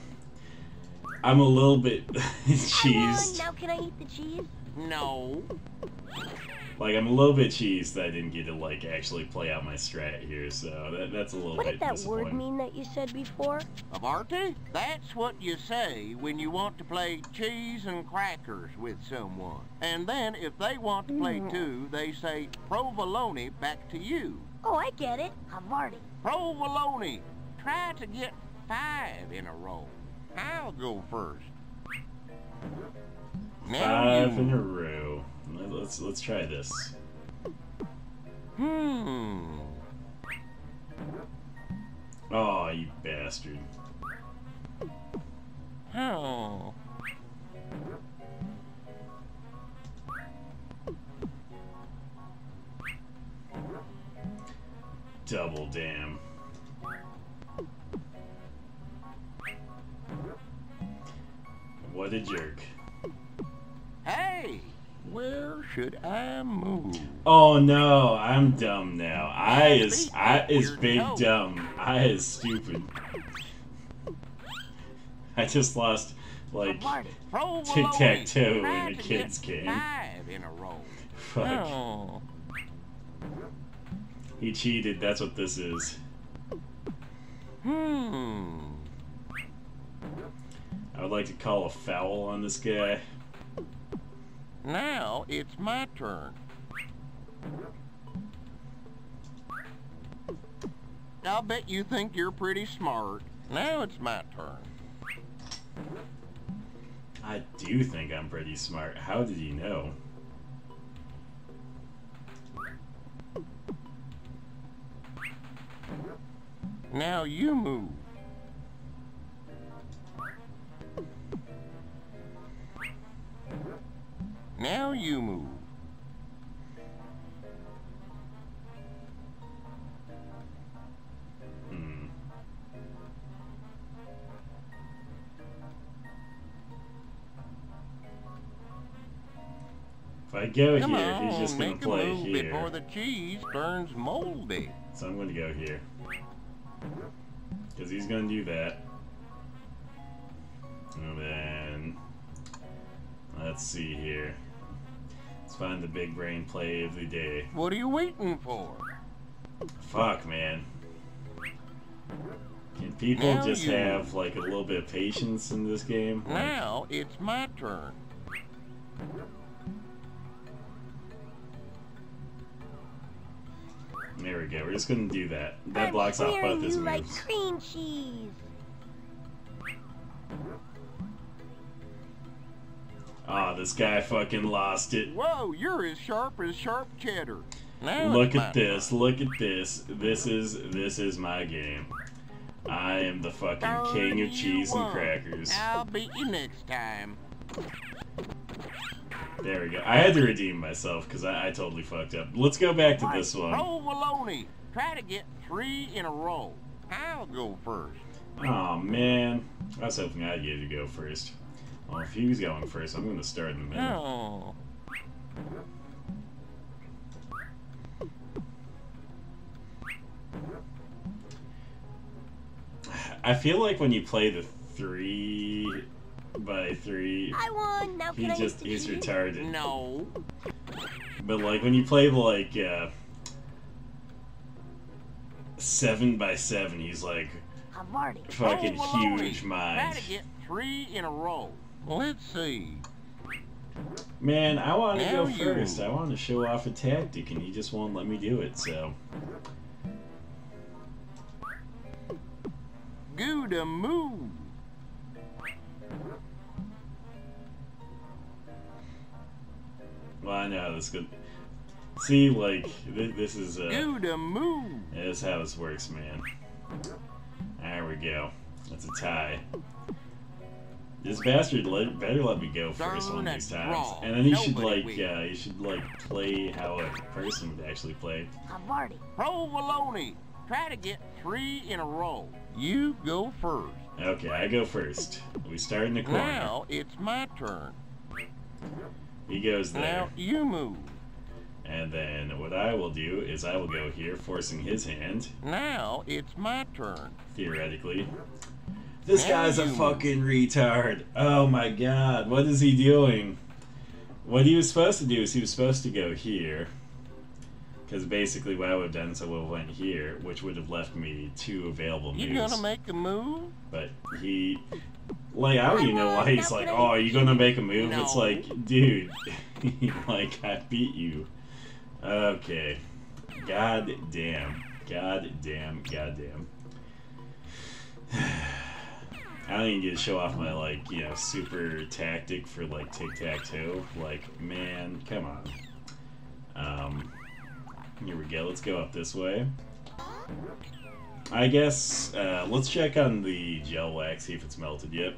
I'm a little bit <laughs> cheesed. Now can I eat the cheese? No. Like I'm a little bit cheesed that I didn't get to like actually play out my strat here. So that, that's a little What bit What did that word mean that you said before? Havarti? That's what you say when you want to play cheese and crackers with someone. And then if they want to play mm. too, they say provolone back to you. Oh, I get it. Havarti. Provolone. Try to get five in a row. I'll go first. Now Five in a row. Let's let's try this. Hmm. Oh, you bastard! Oh. Double damn. What a jerk. Hey, where should I move? Oh no, I'm dumb now. I is I is big dumb. I is stupid. I just lost like Tic-tac-toe in a kid's game. In a row. fuck. Oh. He cheated. That's what this is. Hmm. I would like to call a foul on this guy. Now it's my turn. I'll bet you think you're pretty smart. Now it's my turn. I do think I'm pretty smart. How did you know? Now you move. Now you move. If I go Come here, on, he's just gonna make play a move here. Before the cheese turns moldy. So I'm gonna go here. Because he's gonna do that. And then let's see here. Let's find the big brain play of the day. What are you waiting for? Fuck man. Can people Now just you- have like a little bit of patience in this game? Like, Now it's my turn. there we go. We're just gonna do that. That I'm blocks off hearing both his you like cream cheese. Ah, this guy fucking lost it. Whoa, you're as sharp as sharp cheddar. Now Look at this. Look at this. This is this is my game. I am the fucking turn. king of You cheese and crackers. I'll beat you next time. There we go. I had to redeem myself because I, I totally fucked up. Let's go back to this one. Roll Provolone. Try to get three in a row. I'll go first. Oh man, I was hoping I'd get to go first. Well, if he was going first, I'm going to start in the middle. Oh. I feel like when you play the three by three, I won. Now he can I just he's retarded. No. But like when you play like uh, seven by seven, he's like I've already. fucking Provolone. huge Try mind. to get three in a row. Let's see. Man, I want to go you- first. I want to show off a tactic, and he just won't let me do it. So Gouda move. well, I know this good. See, like th- this is uh, Gouda move. this is how this works, man. There we go. That's a tie. This bastard let, better let me go first one of these times, and then he should like wins. uh, he should like play how a person would actually play. I've already. Provolone. Try to get three in a row. You go first. Okay, I go first. We start in the corner. Now it's my turn. He goes there. Now you move. And then what I will do is I will go here, forcing his hand, Now it's my turn. theoretically. This Now guy's a fucking retard. Oh my god, what is he doing? What he was supposed to do is he was supposed to go here. Because basically what I would have done is I would have went here, which would have left me two available moves. You moves. gonna make a move? But he, like, I don't even know why he's like, can I oh, are you gonna make a move? It's like, dude, <laughs> like, I beat you. Okay. God damn. God damn. God damn. <sighs> <sighs> <sighs> I don't even get to show off my, like, you know, super tactic for, like, tic-tac-toe. Like, man, come on. Um, here we go. Let's go up this way. I guess uh, let's check on the gel wax, see if it's melted yet.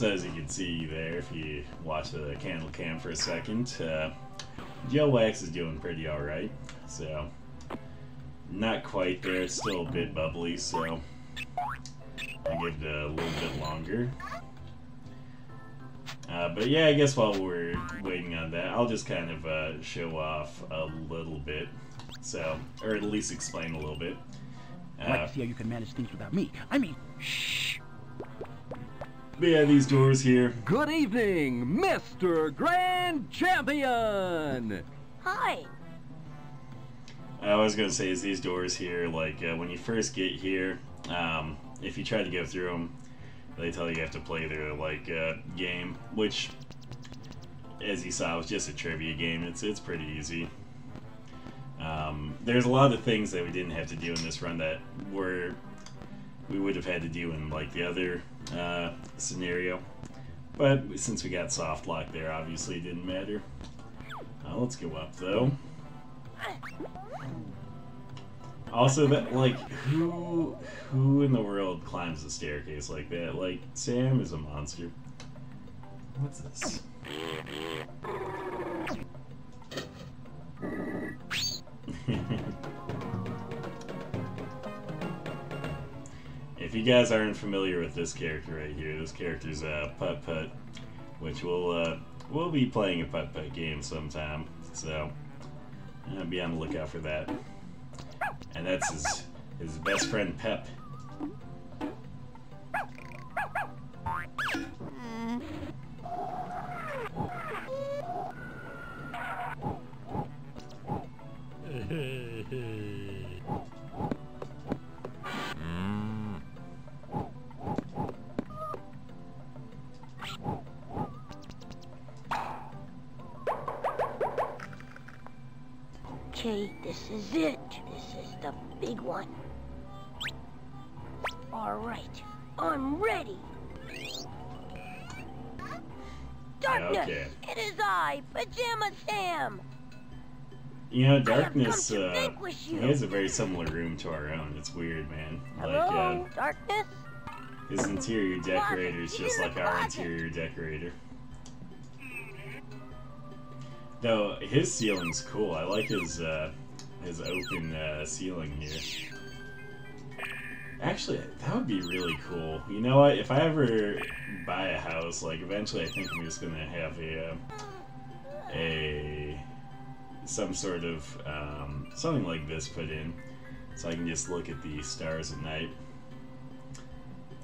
So as you can see there, if you watch the candle cam for a second, uh, gel wax is doing pretty alright. So, not quite there, it's still a bit bubbly, so I give it a little bit longer. Uh, but yeah, I guess while we're waiting on that, I'll just kind of uh, show off a little bit. So, or at least explain a little bit. I'd like Uh, to see how you can manage things without me. I mean, shh. But yeah, these doors here, Good evening, Mr. Grand Champion! Hi. I was gonna say is these doors here, like uh, when you first get here, um, if you try to go through them, they tell you you have to play their like uh, game, which, as you saw, was just a trivia game. It's it's pretty easy. Um, there's a lot of things that we didn't have to do in this run that were we would have had to do in like the other uh, scenario. But since we got soft lock there, obviously it didn't matter. Uh, let's go up though. Also, that like who who in the world climbs a staircase like that? Like Sam is a monster. What's this? <laughs> if you guys aren't familiar with this character right here, this character's uh, Putt Putt, which we'll uh, we'll be playing a Putt Putt game sometime. So uh, be on the lookout for that. And that's his his best friend Pep. This is it. This is the big one. All right, I'm ready. Darkness! Okay. It is I, Pajama Sam! You know, I have come darkness. Uh, you. he has a very similar room to our own. It's weird, man. Like uh, Darkness? his interior decorator is just like our interior decorator. Though his ceiling's cool. I like his uh, his open uh, ceiling here. Actually, that would be really cool. You know what? If I ever buy a house, like eventually, I think I'm just gonna have a uh, a some sort of um, something like this put in, so I can just look at the stars at night.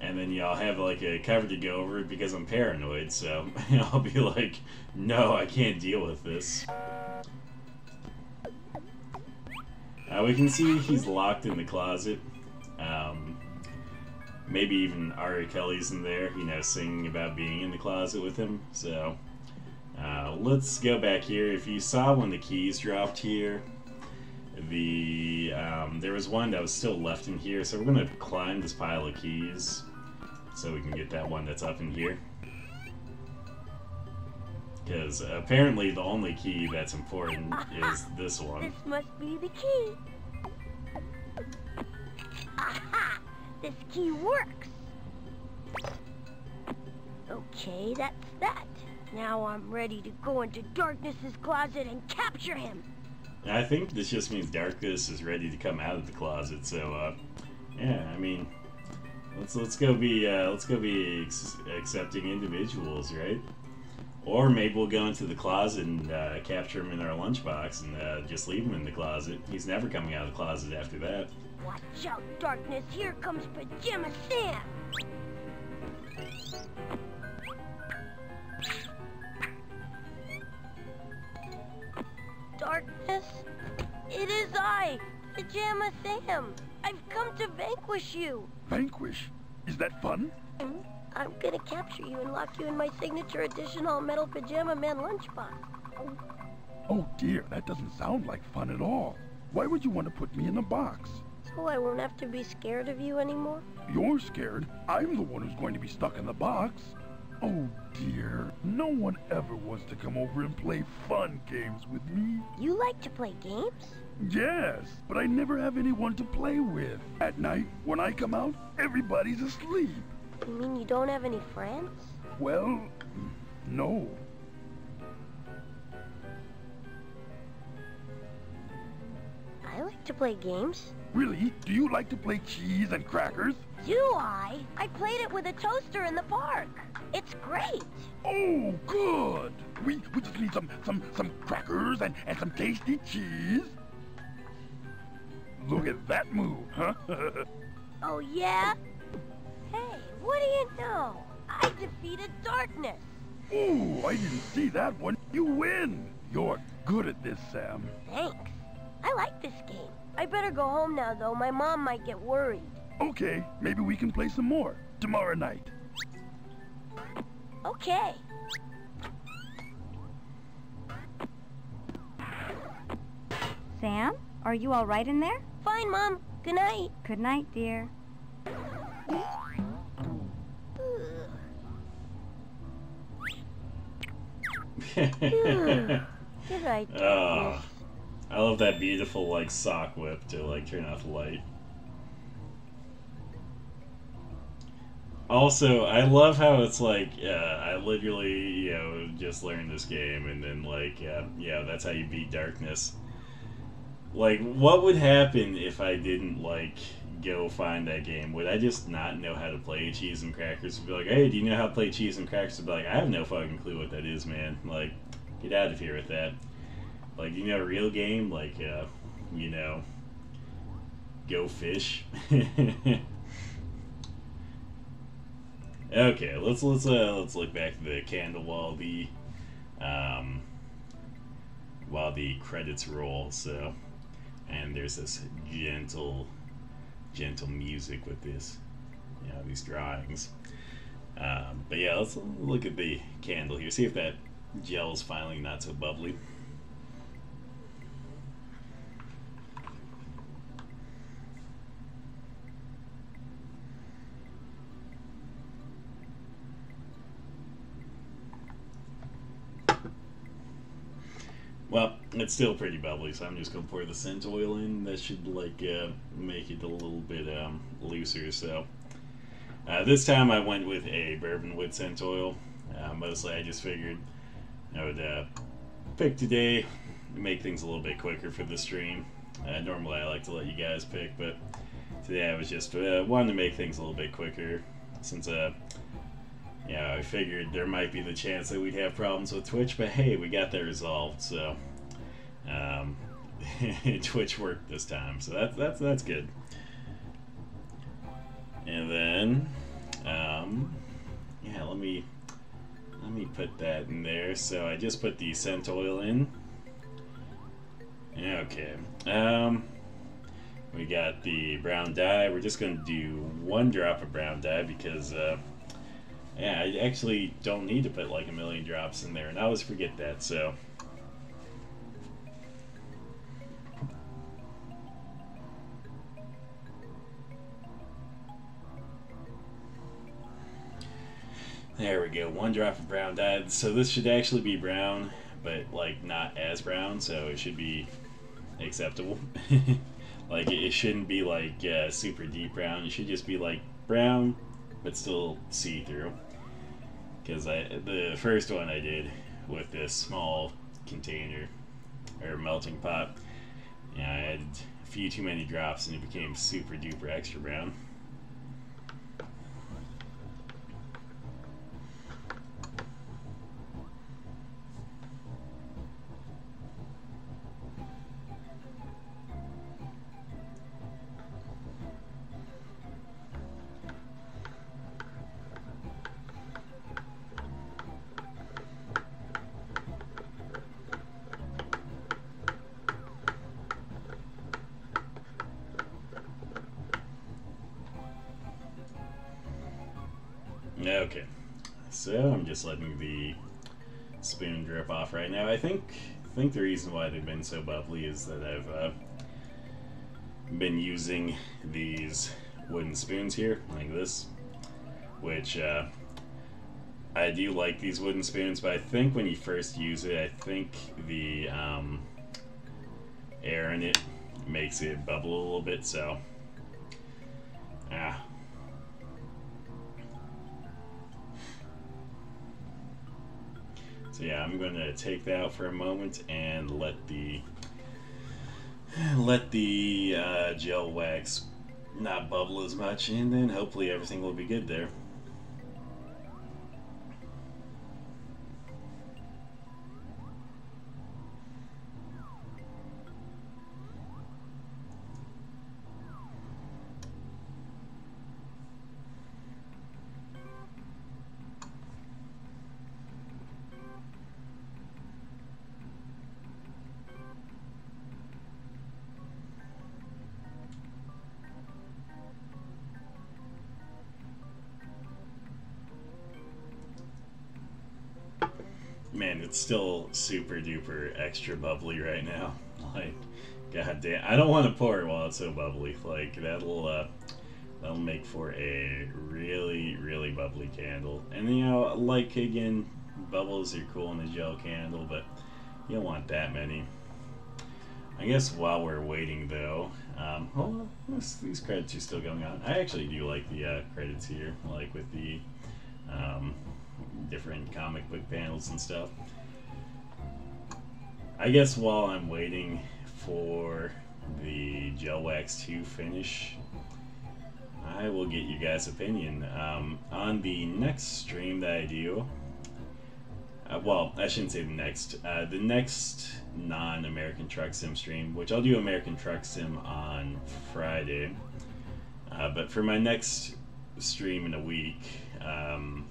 And then y'all have like a cover to go over because I'm paranoid, so <laughs> I'll be like, no, I can't deal with this. Uh, we can see he's locked in the closet. Um, maybe even R. Kelly's in there, you know, singing about being in the closet with him. So uh, let's go back here. If you saw when the keys dropped here, the um, there was one that was still left in here. So we're gonna climb this pile of keys so we can get that one that's up in here. Because apparently the only key that's important is <laughs> this one. This must be the key. Aha! <laughs> This key works. Okay, that's that. Now I'm ready to go into Darkness's closet and capture him. I think this just means Darkness is ready to come out of the closet. So, uh, yeah, I mean, let's let's go be uh, let's go be ex- accepting individuals, right? Or maybe we'll go into the closet and uh, capture him in our lunchbox and uh, just leave him in the closet. He's never coming out of the closet after that. Watch out, Darkness. Here comes Pajama Sam. Darkness, it is I, Pajama Sam. I've come to vanquish you. Vanquish? Is that fun? I'm gonna capture you and lock you in my signature edition all metal Pajama Man lunchbox. Oh, oh dear, that doesn't sound like fun at all. Why would you want to put me in a box? So I won't have to be scared of you anymore? You're scared. I'm the one who's going to be stuck in the box. Oh dear, no one ever wants to come over and play fun games with me. You like to play games? Yes, but I never have anyone to play with. At night, when I come out, everybody's asleep. You mean you don't have any friends? Well, no. I like to play games. Really? Do you like to play cheese and crackers? Do I? I played it with a toaster in the park. It's great. Oh, good. We we just need some some some crackers and and some tasty cheese. Look at that move, huh? <laughs> Oh, yeah? Hey, what do you know? I defeated darkness. Ooh, I didn't see that one. You win. You're good at this, Sam. Thanks. I like this game. I better go home now, though. My mom might get worried. Okay, maybe we can play some more tomorrow night. Okay. Sam, are you all right in there? Fine, Mom. Good night. Good night, dear. Good right. Oh, I love that beautiful like sock whip to like turn off the light. Also, I love how it's like, uh, I literally, you know, just learned this game, and then like, uh, yeah, that's how you beat darkness. Like, what would happen if I didn't like go find that game? Would I just not know how to play Cheese and Crackers? Would be like, hey, do you know how to play Cheese and Crackers? Would be like, I have no fucking clue what that is, man. Like, get out of here with that. Like, you know, a real game, like, uh, you know, go fish. <laughs> Okay, let's let's uh, let's look back to the candle while the um, while the credits roll. So, and there's this gentle, gentle music with this, you know, these drawings. Um, but yeah, let's look at the candle here. See if that gel's finally not so bubbly. Well, it's still pretty bubbly, so I'm just gonna pour the scent oil in. That should like uh, make it a little bit um, looser. So uh, this time I went with a bourbon wood scent oil. Uh, mostly, I just figured I would uh, pick today to make things a little bit quicker for the stream. Uh, normally, I like to let you guys pick, but today I was just uh, wanting to make things a little bit quicker since uh, yeah, I figured there might be the chance that we'd have problems with Twitch, but hey, we got that resolved. So um, <laughs> Twitch worked this time, so that's that's that's good. And then, um, yeah, let me let me put that in there. So I just put the scent oil in. Okay. Um, we got the brown dye. We're just gonna do one drop of brown dye because. Uh, yeah, I actually don't need to put like a million drops in there, and I always forget that, so. There we go, one drop of brown dye. So this should actually be brown, but like not as brown, so it should be acceptable. <laughs> like it shouldn't be like uh, super deep brown. It should just be like brown, but still see-through because I the first one I did with this small container or melting pot, yeah, I had a few too many drops and it became super duper extra brown. Think the reason why they've been so bubbly is that I've uh, been using these wooden spoons here, like this, which uh, I do like these wooden spoons, but I think when you first use it, I think the um, air in it makes it bubble a little bit, so ah, take that out for a moment and let the let the uh, gel wax not bubble as much, and then hopefully everything will be good there. Still super duper extra bubbly right now. <laughs> Like, god damn, I don't want to pour it while it's so bubbly. Like that'll uh, that'll make for a really really bubbly candle. And you know, like again, bubbles are cool in a gel candle, but you don't want that many. I guess while we're waiting though, um, this, these credits are still going on. I actually do like the uh, credits here, like with the um, different comic book panels and stuff. I guess while I'm waiting for the gel wax to finish, I will get you guys' opinion. Um, on the next stream that I do, uh, well, I shouldn't say the next, uh, the next non-American Truck Sim stream, which I'll do American Truck Sim on Friday. Uh, but for my next stream in a week, um,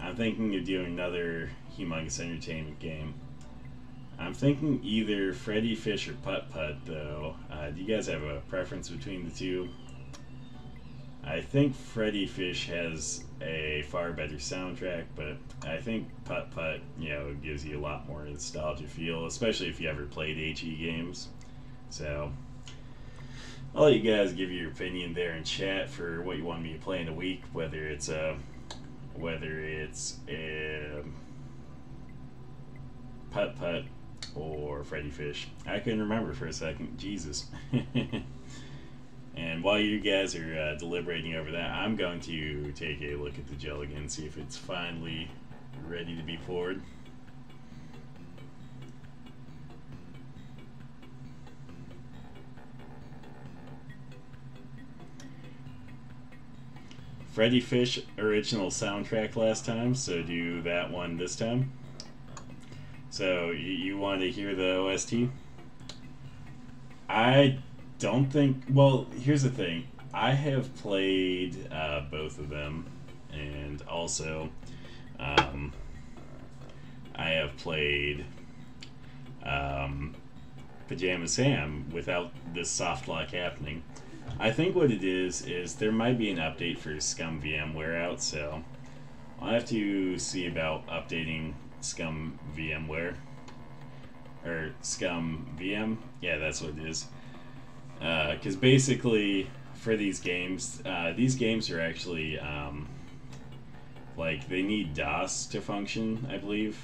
I'm thinking of doing another Humongous Entertainment game. I'm thinking either Freddy Fish or Putt Putt, though. Uh, do you guys have a preference between the two? I think Freddy Fish has a far better soundtrack, but I think Putt Putt, you know, gives you a lot more nostalgia feel, especially if you ever played HE games. So, I'll let you guys give your opinion there in chat for what you want me to play in a week, whether it's a, whether it's a Putt Putt or Freddy Fish. I couldn't remember for a second. Jesus. <laughs> and while you guys are uh, deliberating over that, I'm going to take a look at the gel again, see if it's finally ready to be poured. Freddy Fish original soundtrack last time, so do that one this time. So you, you want to hear the OST? I don't think. Well, here's the thing. I have played uh, both of them, and also um, I have played um, Pajama Sam without this soft lock happening. I think what it is is there might be an update for Scum VMware out, so I'll have to see about updating Scum VMware or Scum VM. Yeah, that's what it is. Because uh, basically, for these games, uh, these games are actually um, like they need DOS to function, I believe,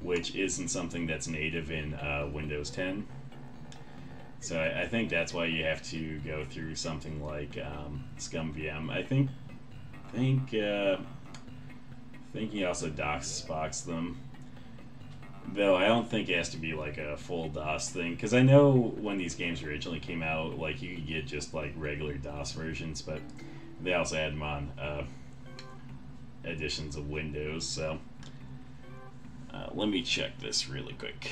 which isn't something that's native in uh, Windows 10. So I, I, think that's why you have to go through something like um, ScummVM. I think, think, uh, I think he also DOSBox them. Though I don't think it has to be like a full DOS thing, because I know when these games originally came out, like you could get just like regular DOS versions, but they also had them on uh, editions of Windows. So uh, let me check this really quick.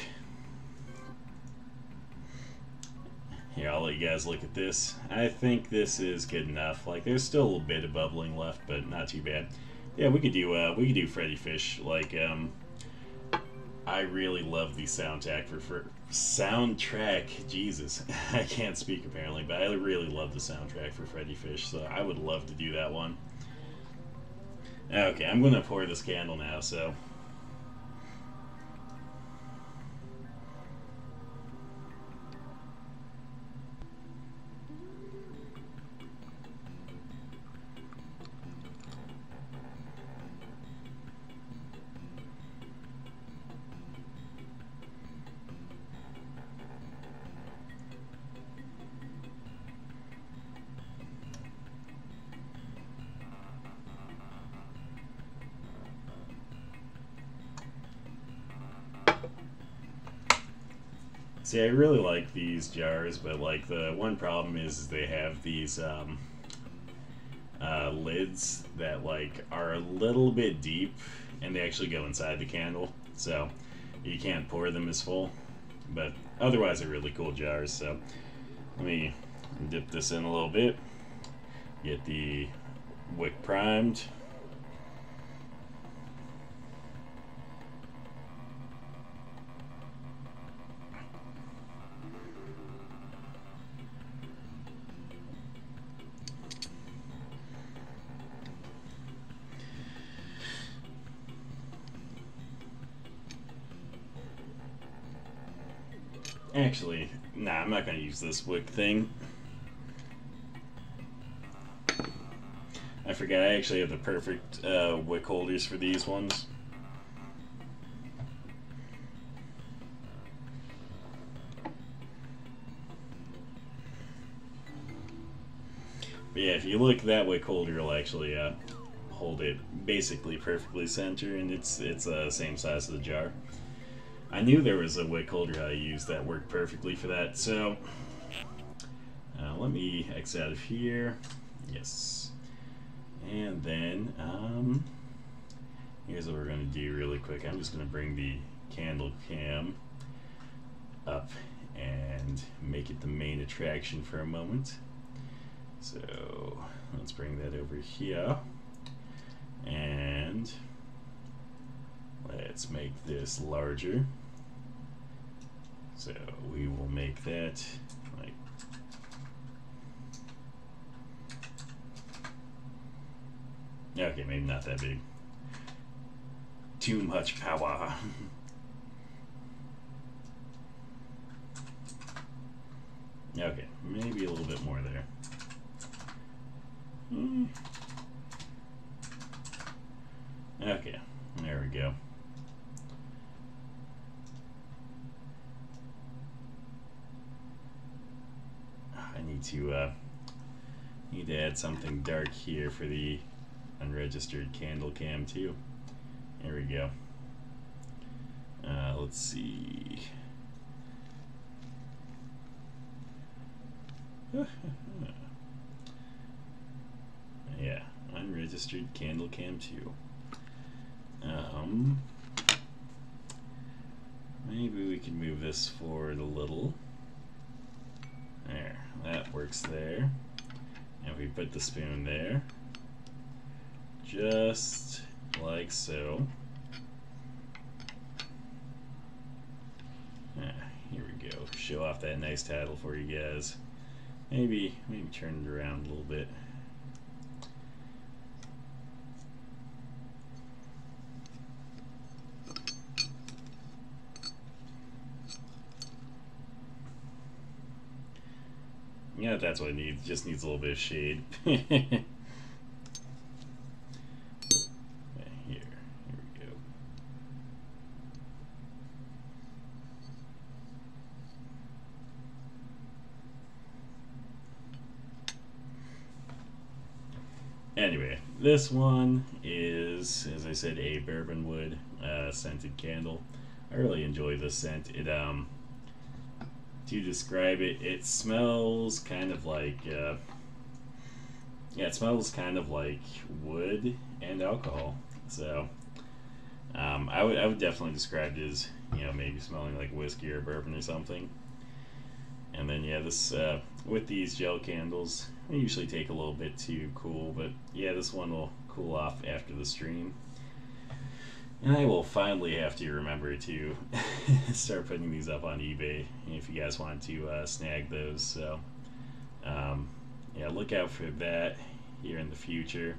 Here, I'll let you guys look at this. I think this is good enough. Like, there's still a little bit of bubbling left, but not too bad. Yeah, we could do uh, we could do Freddy Fish. Like, um, I really love the soundtrack for, for soundtrack. Jesus, <laughs> I can't speak apparently, but I really love the soundtrack for Freddy Fish. So I would love to do that one. Okay, I'm gonna pour this candle now. So. See, I really like these jars, but like the one problem is, they have these um, uh, lids that like are a little bit deep, and they actually go inside the candle, so you can't pour them as full. But otherwise, they're really cool jars. So let me dip this in a little bit, get the wick primed. I'm not going to use this wick thing. I forgot I actually have the perfect uh, wick holders for these ones. But yeah, if you look that wick holder, will actually uh, hold it basically perfectly center, and it's it's the uh, same size as the jar. I knew there was a wick holder I used that worked perfectly for that, so uh, let me X out of here. Yes. And then, um, here's what we're going to do really quick. I'm just going to bring the candle cam up and make it the main attraction for a moment. So let's bring that over here. And let's make this larger. So we will make that like Okay, maybe not that big. Too much power. <laughs> okay, maybe a little bit more there. Hmm. Okay, there we go. I need to uh, need to add something dark here for the unregistered candle cam too. There we go. Uh, let's see. <laughs> yeah, unregistered candle cam too. Um, maybe we can move this forward a little. There, that works there. And we put the spoon there. Just like so. Ah, here we go. Show off that nice title for you guys. Maybe, maybe turn it around a little bit. Yeah, that's what it needs. Just needs a little bit of shade. <laughs> here, here we go. Anyway, this one is, as I said, a bourbon wood uh, scented candle. I really enjoy this scent. It um to describe it, it smells kind of like, uh, yeah, it smells kind of like wood and alcohol. So, um, I would I would definitely describe it as you know maybe smelling like whiskey or bourbon or something. And then yeah, this uh, with these gel candles, they usually take a little bit to cool, but yeah, this one will cool off after the stream. And I will finally have to remember to <laughs> start putting these up on eBay if you guys want to uh, snag those. So, um, yeah, look out for that here in the future.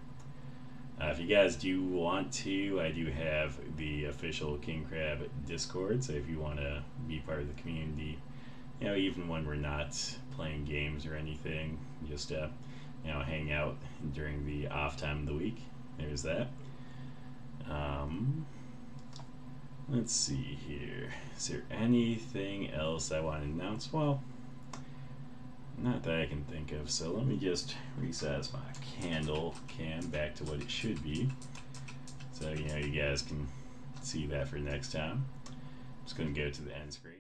Uh, if you guys do want to, I do have the official King Crab Discord. So if you want to be part of the community, you know, even when we're not playing games or anything, just uh, you know, hang out during the off time of the week. There's that. Um, let's see here. Is there anything else I want to announce? Well, not that I can think of. So let me just resize my candle cam back to what it should be. So, you know, you guys can see that for next time. I'm just going to go to the end screen.